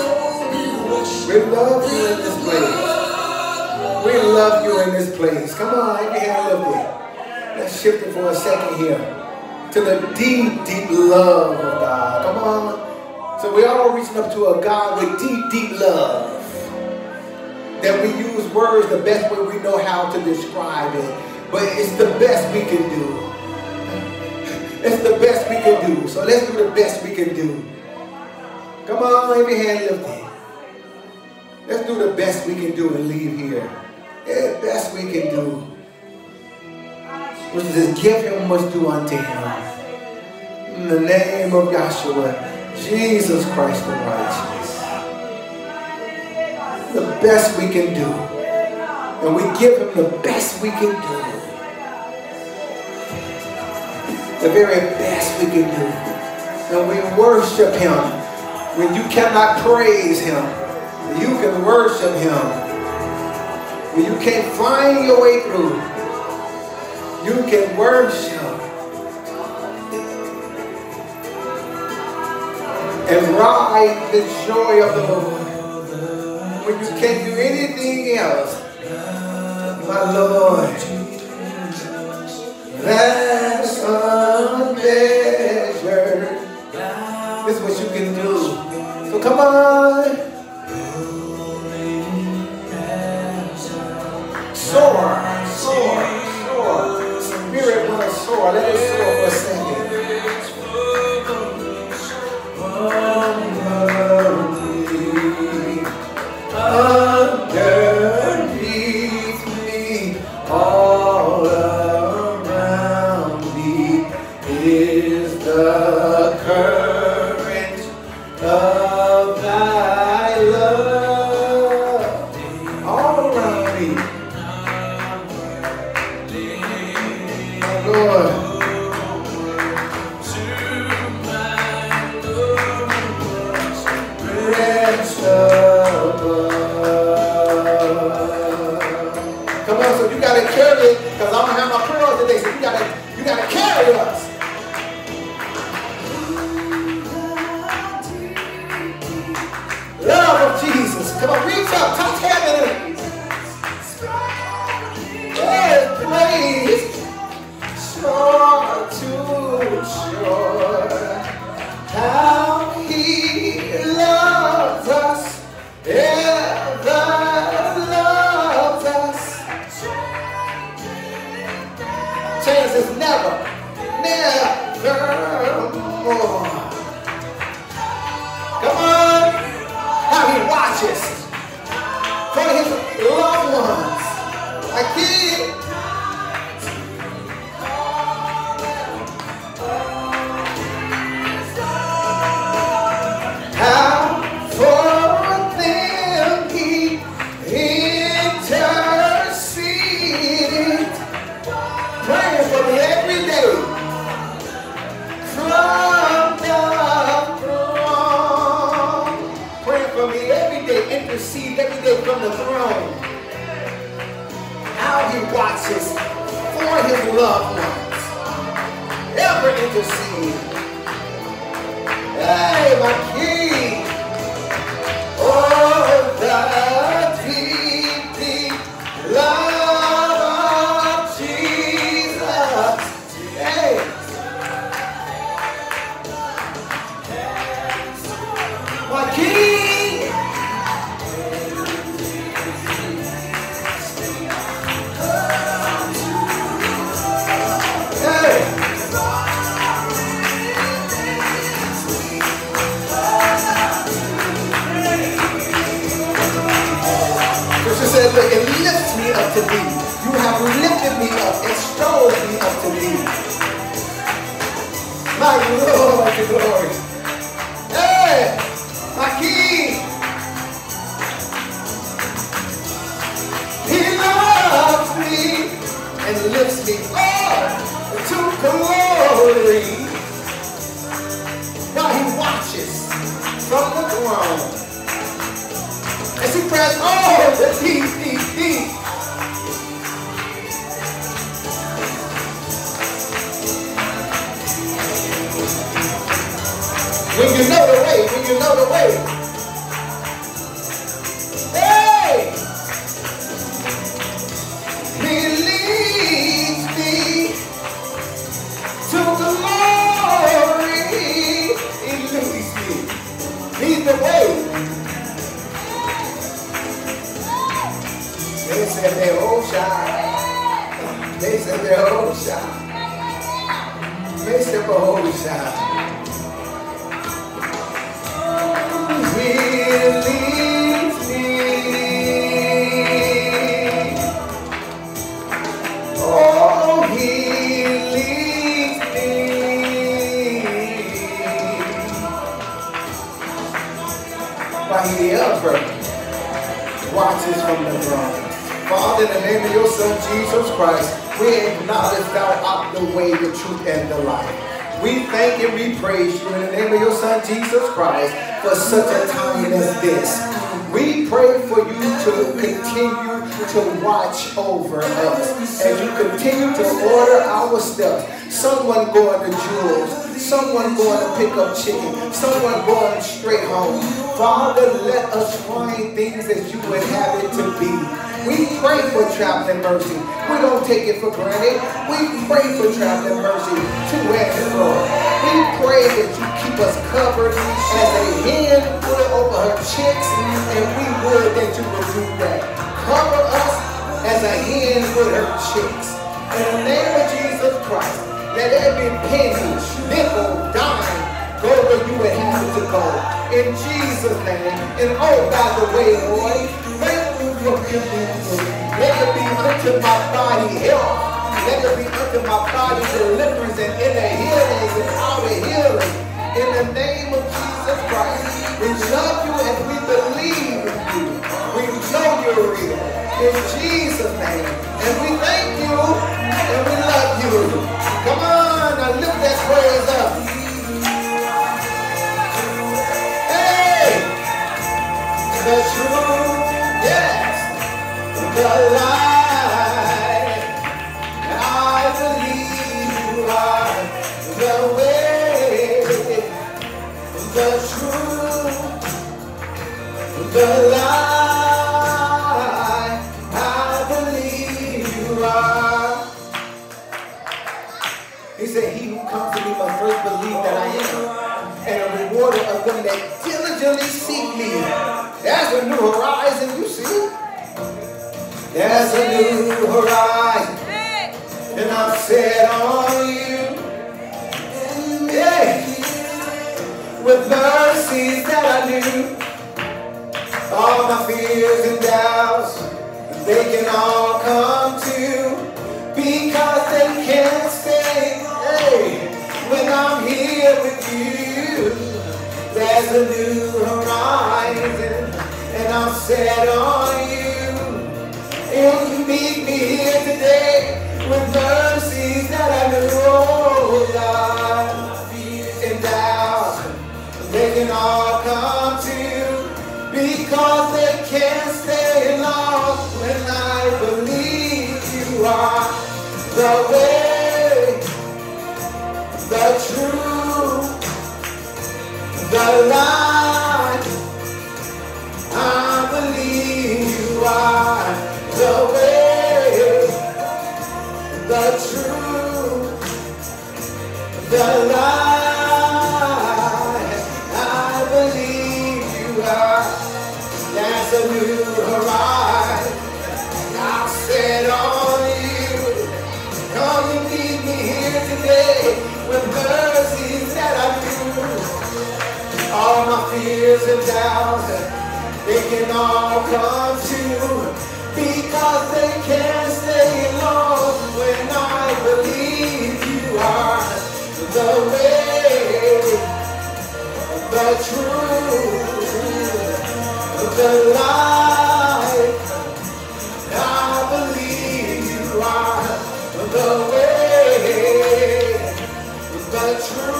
We love you in this place. We love you in this place. Come on, let me hand it there. Let's shift it for a second here to the deep, deep love of God. Come on. So we're all reaching up to a God with deep, deep love. That we use words the best way we know how to describe it. But it's the best we can do. [laughs] It's the best we can do. So let's do the best we can do. Come on, every hand lifted. Let's do the best we can do and leave here. The best we can do. Which is give him what's due unto him. In the name of Yahshua, Jesus Christ the righteous. The best we can do. And we give him the best we can do. The very best we can do. And we worship him. When you cannot praise him, you can worship him. When you can't find your way through, you can worship. And ride the joy of the Lord. When you can't do anything else, my Lord, that's unmeasured. This Come on. Soar, soar, soar. Spirit to soar. Let it intercede every day from the throne. How he watches for his loved ones. ever intercede. Hey, my King. Me up, me up to thee. My Lord, the glory. Hey, my King. He loves me and lifts me up to glory. Now he watches from the throne. As he press all oh, the deep, Said they're all shy. He leads me. Oh, me. Watches from the throne. Father, in the name of your Son, Jesus Christ, we acknowledge thou art the way, the truth, and the life. We thank and we praise you in the name of your Son, Jesus Christ, for such a time as this. We pray for you to continue to watch over us as you continue to order our steps. Someone going to jewels, someone going to pick up chicken, someone going straight home. Father, let us find things as you would have it to be. We pray for traveling mercy. We don't take it for granted. We pray for traveling mercy to and Lord. We pray that you keep us covered as a hen would over her chicks, and we would that you would do that. Cover us as a hen with her chicks. In the name of Jesus Christ, let every penny, nickel, dime go where you would have it to go. In Jesus' name. And oh, by the way, Lord, thank you for me. Let it be unto my body health. Let it be unto my body deliverance and inner healings and outer healing. In the name of Jesus Christ. We love you and we believe in you. We know you're real. In Jesus' name. And we thank you and we love you. Come on, now lift that praise up. Hey! The truth, yes, the light. I believe you are the way, the truth, the light. Of them that diligently seek me. There's a new horizon, you see? There's a new horizon, and I'm set on you. Yeah. With mercies that I knew, all my fears and doubts, they can all come to because they can't stay. Hey, when I'm here with you, there's a new horizon, and I'm set on you. And you meet me here today with mercies that I knew, oh God, and doubts, they can all come to you because they can't stay lost. When I believe you are the way, the light. I believe you are the way, the truth, the light. I believe you are. That's a new horizon. I'll set on you. Come and meet me here today All my fears and doubts, they can all come true because they can't stay long when I believe you are the way, the truth, the light. I believe you are the way, the truth.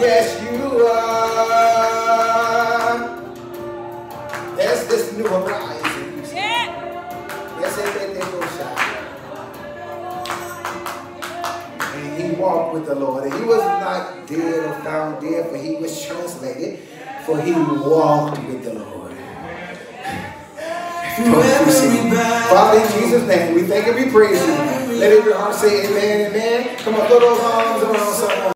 Yes, you are. There's this new horizon. Walked with the Lord. And he was not dead or found dead, for he was translated, for he walked with the Lord. Father, in Jesus' name, we thank and we praise you. Let every heart say amen, amen. Come on, throw those arms around someone.